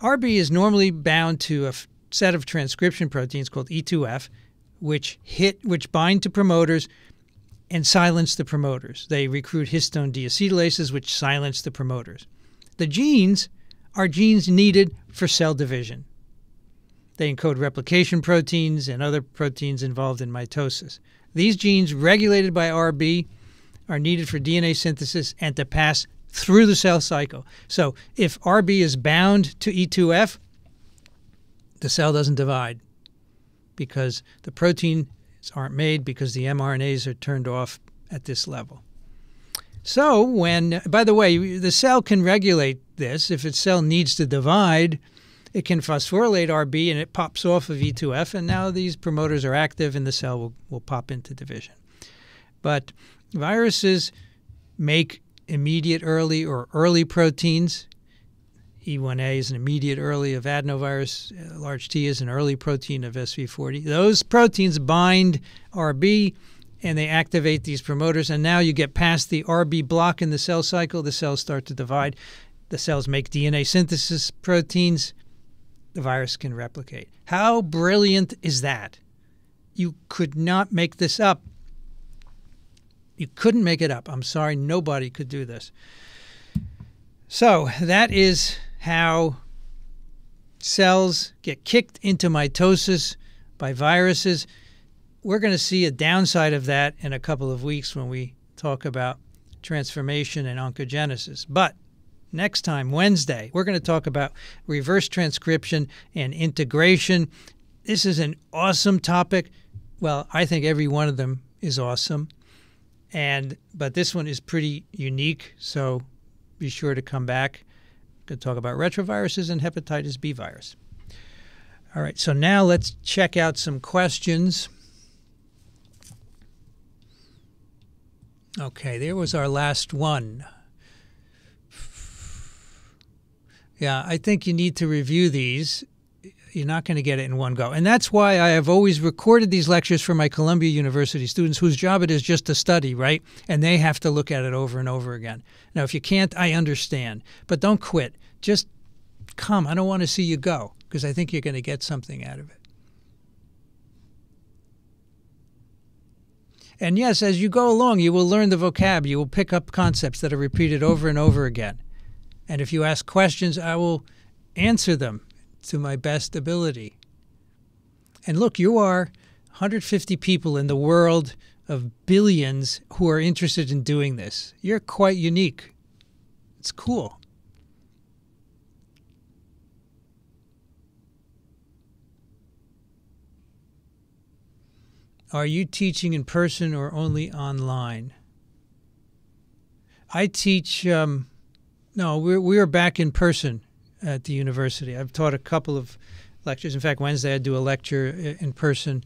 RB is normally bound to a set of transcription proteins called E2F, which hit which bind to promoters and silence the promoters. They recruit histone deacetylases, which silence the promoters. The genes are genes needed for cell division. They encode replication proteins and other proteins involved in mitosis. These genes, regulated by RB, are needed for DNA synthesis and to pass through the cell cycle. So if RB is bound to E2F, the cell doesn't divide because the proteins aren't made because the mRNAs are turned off at this level. So when, by the way, the cell can regulate this. If its cell needs to divide, it can phosphorylate RB and it pops off of E2F, and now these promoters are active and the cell will, will pop into division. But viruses make immediate early or early proteins. E1A is an immediate early of adenovirus. Uh, large T is an early protein of SV40. Those proteins bind RB and they activate these promoters. And now you get past the RB block in the cell cycle. The cells start to divide. The cells make DNA synthesis proteins. The virus can replicate. How brilliant is that? You could not make this up. You couldn't make it up. I'm sorry, nobody could do this. So that is how cells get kicked into mitosis by viruses. We're going to see a downside of that in a couple of weeks when we talk about transformation and oncogenesis. But next time, Wednesday, we're going to talk about reverse transcription and integration. This is an awesome topic. Well, I think every one of them is awesome and but this one is pretty unique. So be sure to come back. Going to talk about retroviruses and hepatitis B virus. All right, so now let's check out some questions. Okay, there was our last one. Yeah, I think you need to review these you're not going to get it in one go. And that's why I have always recorded these lectures for my Columbia University students whose job it is just to study, right? And they have to look at it over and over again. Now, if you can't, I understand. But don't quit. Just come. I don't want to see you go because I think you're going to get something out of it. And yes, as you go along, you will learn the vocab. You will pick up concepts that are repeated over and over again. And if you ask questions, I will answer them to my best ability. And look, you are 150 people in the world of billions who are interested in doing this. You're quite unique. It's cool. Are you teaching in person or only online? I teach, um, no, we're, we're back in person at the university. I've taught a couple of lectures. In fact, Wednesday I do a lecture in person,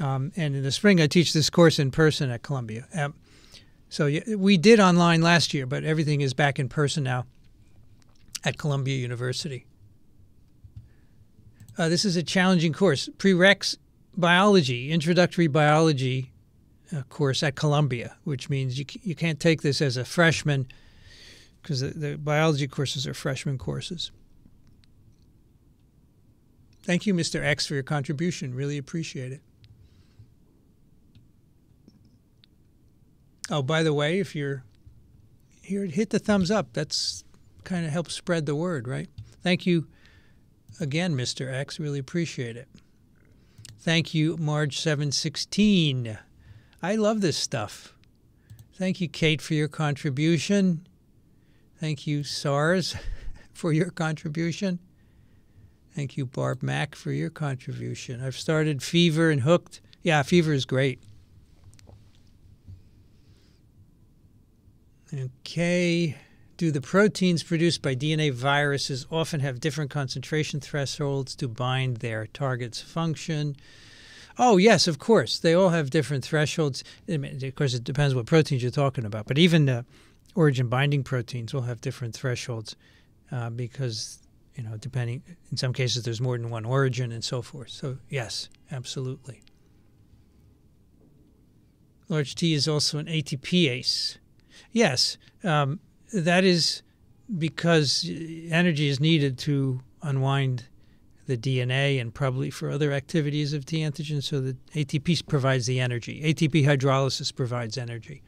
um, and in the spring I teach this course in person at Columbia. Um, so we did online last year, but everything is back in person now at Columbia University. Uh, this is a challenging course, prereqs biology, introductory biology uh, course at Columbia, which means you you can't take this as a freshman because the, the biology courses are freshman courses. Thank you, Mr. X, for your contribution. Really appreciate it. Oh, by the way, if you're here, hit the thumbs up. That's kind of helps spread the word, right? Thank you again, Mr. X. Really appreciate it. Thank you, Marge716. I love this stuff. Thank you, Kate, for your contribution. Thank you, SARS, for your contribution. Thank you, Barb Mack, for your contribution. I've started Fever and Hooked. Yeah, Fever is great. Okay. Do the proteins produced by DNA viruses often have different concentration thresholds to bind their target's function? Oh, yes, of course. They all have different thresholds. Of course, it depends what proteins you're talking about. But even the origin binding proteins will have different thresholds uh, because, you know, depending, in some cases, there's more than one origin and so forth. So, yes, absolutely. Large T is also an ATPase. Yes, um, that is because energy is needed to unwind the DNA and probably for other activities of T antigen. So the ATP provides the energy. ATP hydrolysis provides energy.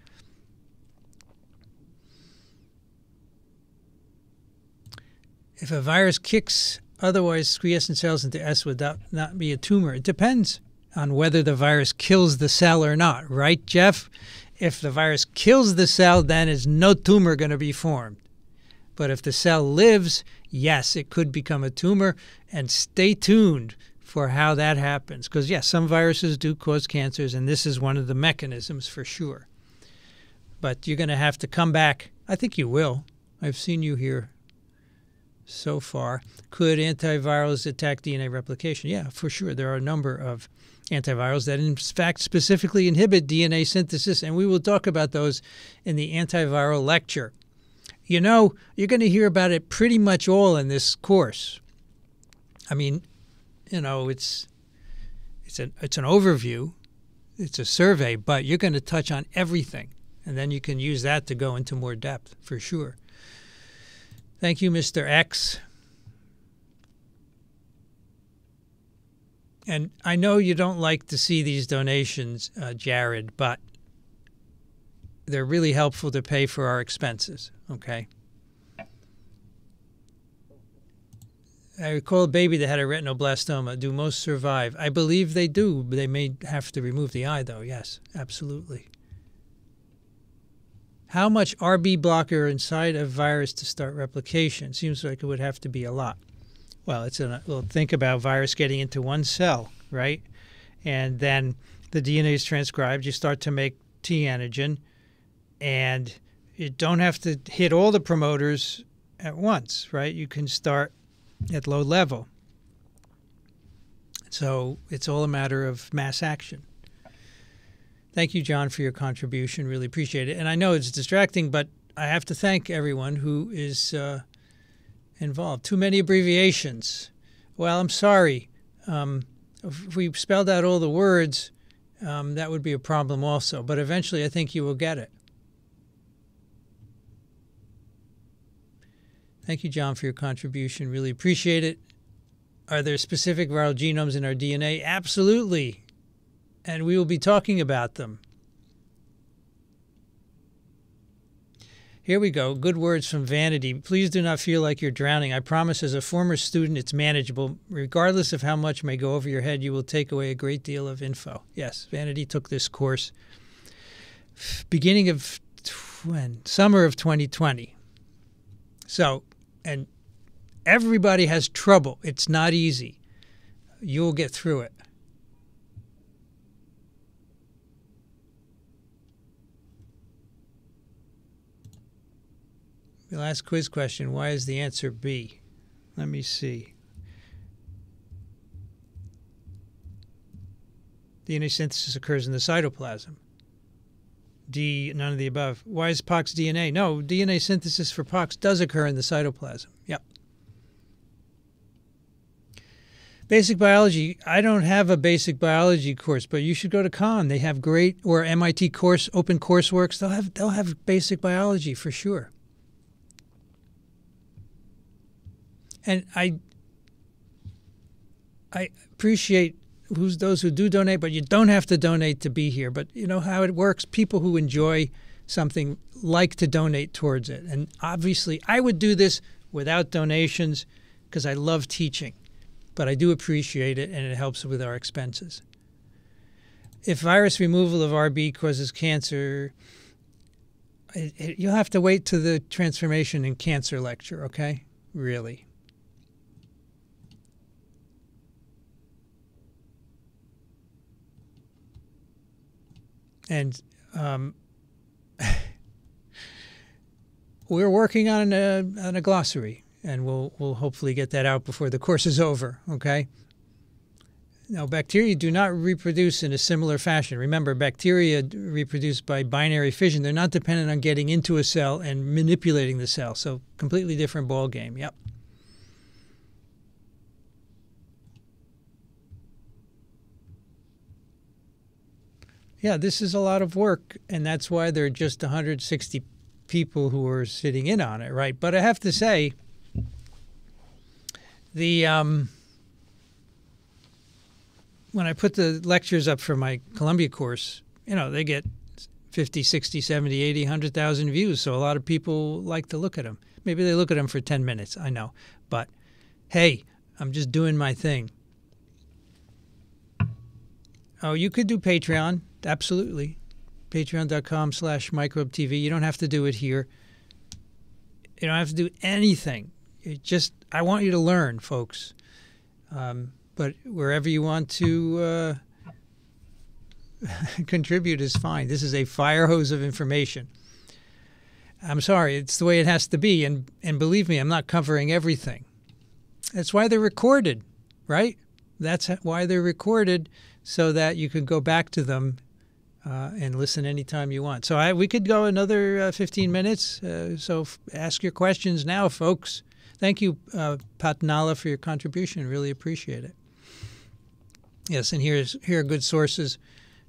If a virus kicks otherwise quiescent cells into S, would that not be a tumor? It depends on whether the virus kills the cell or not, right, Jeff? If the virus kills the cell, then is no tumor going to be formed. But if the cell lives, yes, it could become a tumor. And stay tuned for how that happens. Because, yes, some viruses do cause cancers, and this is one of the mechanisms for sure. But you're going to have to come back. I think you will. I've seen you here so far. Could antivirals attack DNA replication? Yeah, for sure. There are a number of antivirals that, in fact, specifically inhibit DNA synthesis, and we will talk about those in the antiviral lecture. You know, you're going to hear about it pretty much all in this course. I mean, you know, it's it's an it's an overview, it's a survey, but you're going to touch on everything, and then you can use that to go into more depth for sure. Thank you, Mr. X. And I know you don't like to see these donations, uh, Jared, but they're really helpful to pay for our expenses, okay? I recall a baby that had a retinoblastoma. Do most survive? I believe they do. They may have to remove the eye, though. Yes, absolutely. How much RB blocker inside a virus to start replication? Seems like it would have to be a lot. Well, it's a well. Think about virus getting into one cell, right? And then the DNA is transcribed. You start to make T antigen, and you don't have to hit all the promoters at once, right? You can start at low level. So it's all a matter of mass action. Thank you, John, for your contribution. Really appreciate it. And I know it's distracting, but I have to thank everyone who is uh, involved. Too many abbreviations. Well, I'm sorry. Um, if we spelled out all the words, um, that would be a problem also. But eventually, I think you will get it. Thank you, John, for your contribution. Really appreciate it. Are there specific viral genomes in our DNA? Absolutely. And we will be talking about them. Here we go. Good words from Vanity. Please do not feel like you're drowning. I promise, as a former student, it's manageable. Regardless of how much may go over your head, you will take away a great deal of info. Yes, Vanity took this course beginning of when? Summer of 2020. So, and everybody has trouble. It's not easy. You'll get through it. The last quiz question why is the answer B? Let me see. DNA synthesis occurs in the cytoplasm. D, none of the above. Why is pox DNA? No, DNA synthesis for pox does occur in the cytoplasm. Yep. Basic biology. I don't have a basic biology course, but you should go to Khan. They have great or MIT course open courseworks. They'll have they'll have basic biology for sure. And I I appreciate who's those who do donate, but you don't have to donate to be here. But you know how it works. People who enjoy something like to donate towards it, and obviously I would do this without donations because I love teaching, but I do appreciate it, and it helps with our expenses. If virus removal of RB causes cancer, it, it, you'll have to wait to the transformation in cancer lecture. Okay, really. And um, we're working on a, on a glossary, and we'll we'll hopefully get that out before the course is over. Okay. Now, bacteria do not reproduce in a similar fashion. Remember, bacteria reproduce by binary fission. They're not dependent on getting into a cell and manipulating the cell. So, completely different ball game. Yep. Yeah, this is a lot of work, and that's why there are just 160 people who are sitting in on it, right? But I have to say, the um, when I put the lectures up for my Columbia course, you know, they get 50, 60, 70, 80, 100,000 views. So a lot of people like to look at them. Maybe they look at them for 10 minutes, I know. But hey, I'm just doing my thing. Oh, you could do Patreon. Absolutely. Patreon.com slash microbetv. You don't have to do it here. You don't have to do anything. It just, I want you to learn, folks. Um, but wherever you want to uh, contribute is fine. This is a fire hose of information. I'm sorry, it's the way it has to be. And, and believe me, I'm not covering everything. That's why they're recorded, right? That's why they're recorded so that you can go back to them uh, and listen anytime you want. So I, we could go another uh, 15 minutes. Uh, so ask your questions now, folks. Thank you, uh, Patnala, for your contribution. Really appreciate it. Yes, and here's here are good sources: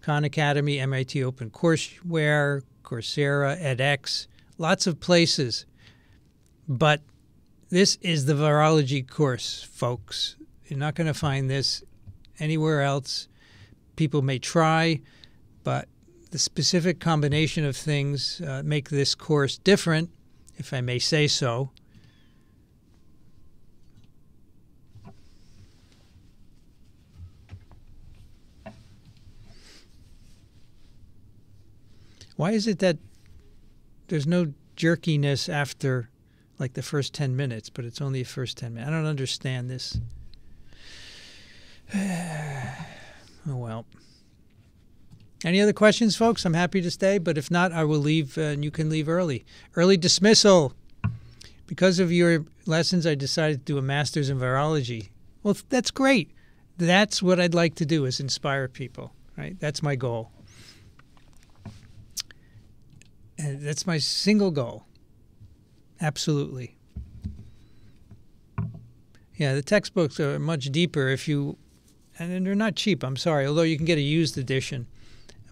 Khan Academy, MIT Open Courseware, Coursera, edX, lots of places. But this is the virology course, folks. You're not going to find this anywhere else. People may try, but the specific combination of things uh, make this course different, if I may say so. Why is it that there's no jerkiness after like the first 10 minutes, but it's only the first 10 minutes? I don't understand this. oh, well. Any other questions, folks? I'm happy to stay, but if not, I will leave uh, and you can leave early. Early dismissal. Because of your lessons, I decided to do a master's in virology. Well, that's great. That's what I'd like to do is inspire people, right? That's my goal. And that's my single goal. Absolutely. Yeah, the textbooks are much deeper if you, and they're not cheap, I'm sorry, although you can get a used edition.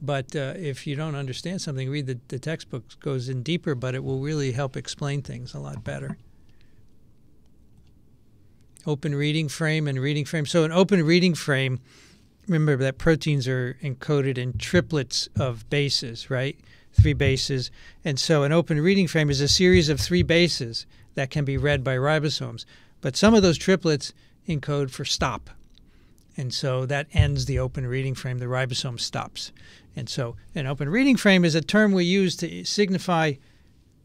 But uh, if you don't understand something, read the, the textbook goes in deeper, but it will really help explain things a lot better. Open reading frame and reading frame. So, an open reading frame, remember that proteins are encoded in triplets of bases, right? three bases. And so an open reading frame is a series of three bases that can be read by ribosomes. But some of those triplets encode for stop. And so that ends the open reading frame. The ribosome stops. And so an open reading frame is a term we use to signify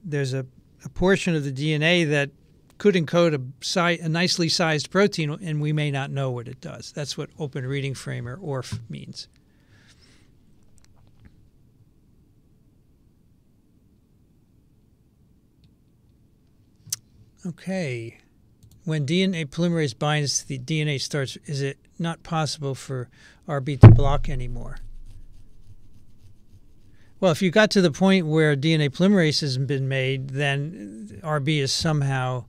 there's a, a portion of the DNA that could encode a, a nicely sized protein, and we may not know what it does. That's what open reading frame or ORF means. Okay. When DNA polymerase binds to the DNA starts, is it not possible for RB to block anymore? Well, if you got to the point where DNA polymerase hasn't been made, then RB has somehow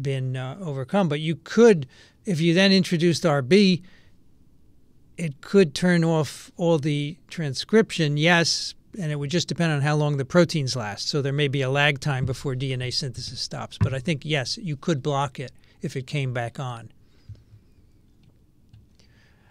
been uh, overcome. But you could, if you then introduced RB, it could turn off all the transcription, yes, and it would just depend on how long the proteins last. So there may be a lag time before DNA synthesis stops. But I think, yes, you could block it if it came back on.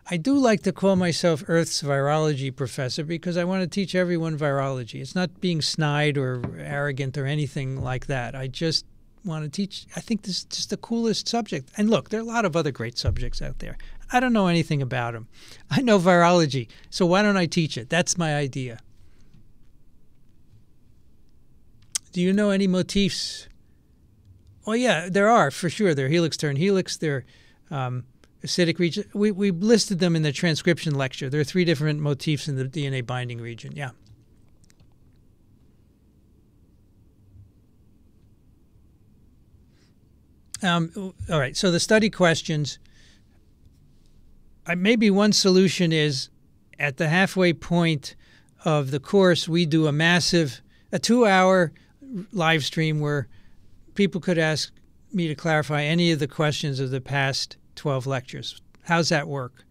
I do like to call myself Earth's virology professor because I want to teach everyone virology. It's not being snide or arrogant or anything like that. I just want to teach. I think this is just the coolest subject. And look, there are a lot of other great subjects out there. I don't know anything about them. I know virology, so why don't I teach it? That's my idea. Do you know any motifs? Well, yeah, there are for sure. They're helix turn helix. They're um, acidic region. We we listed them in the transcription lecture. There are three different motifs in the DNA binding region. Yeah. Um, all right. So the study questions. Uh, maybe one solution is at the halfway point of the course, we do a massive, a two-hour live stream where people could ask me to clarify any of the questions of the past 12 lectures. How's that work?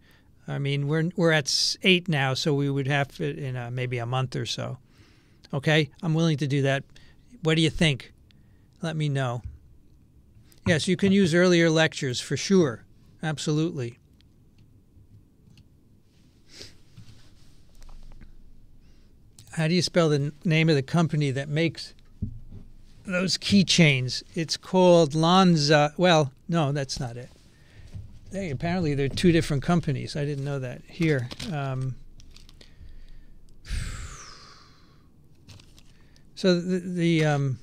I mean, we're we're at eight now, so we would have it in a, maybe a month or so. Okay, I'm willing to do that. What do you think? Let me know. Yes, you can use earlier lectures for sure. Absolutely. How do you spell the name of the company that makes those keychains? It's called Lonza. Well, no, that's not it. Hey, apparently they're two different companies. I didn't know that. Here. Um, so the the, um,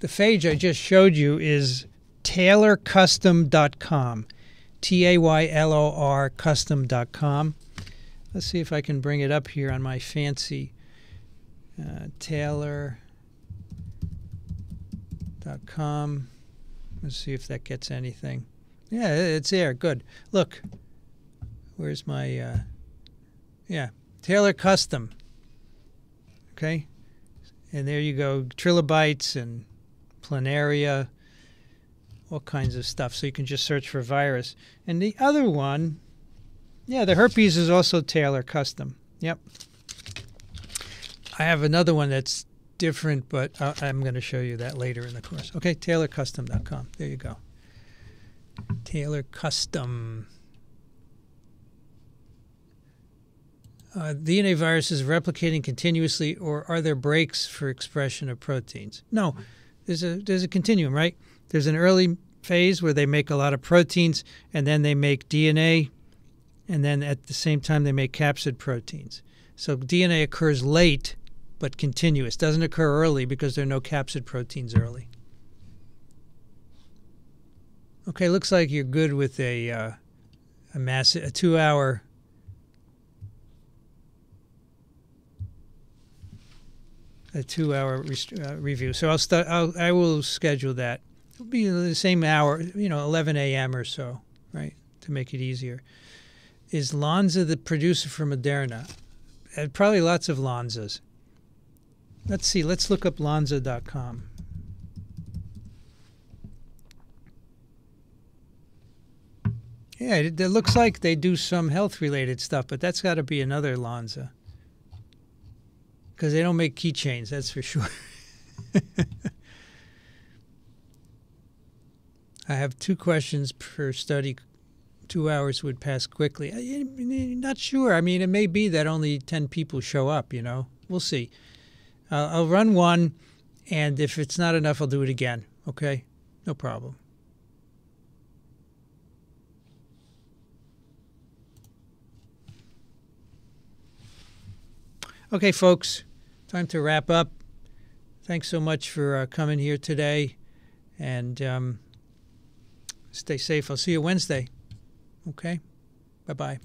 the phage I just showed you is taylorcustom.com. T A Y L O R custom.com. Let's see if I can bring it up here on my fancy uh, Taylor.com. Let's see if that gets anything. Yeah, it's there. Good. Look, where's my, uh, yeah, Taylor Custom. Okay. And there you go. Trilobites and planaria all kinds of stuff. So you can just search for virus. And the other one, yeah, the herpes is also Taylor custom. Yep. I have another one that's different, but I'm going to show you that later in the course. Okay, taylorcustom.com. There you go. Taylor Custom. Uh, DNA viruses replicating continuously, or are there breaks for expression of proteins? No, there's a there's a continuum, right? There's an early phase where they make a lot of proteins and then they make DNA and then at the same time they make capsid proteins. So DNA occurs late but continuous. Doesn't occur early because there are no capsid proteins early. Okay, looks like you're good with a uh, a a 2-hour a 2-hour uh, review. So I'll, st- I'll I will schedule that It'll be the same hour, you know, 11 a.m. or so, right, to make it easier. Is Lonza the producer for Moderna? Uh, probably lots of Lonzas. Let's see. Let's look up Lonza.com. Yeah, it, it looks like they do some health-related stuff, but that's got to be another Lonza. Because they don't make keychains, that's for sure. I have two questions per study. Two hours would pass quickly. I'm not sure. I mean, it may be that only 10 people show up, you know. We'll see. I'll run one, and if it's not enough, I'll do it again. Okay? No problem. Okay, folks, time to wrap up. Thanks so much for uh, coming here today. And um, Stay safe. I'll see you Wednesday. Okay? Bye bye.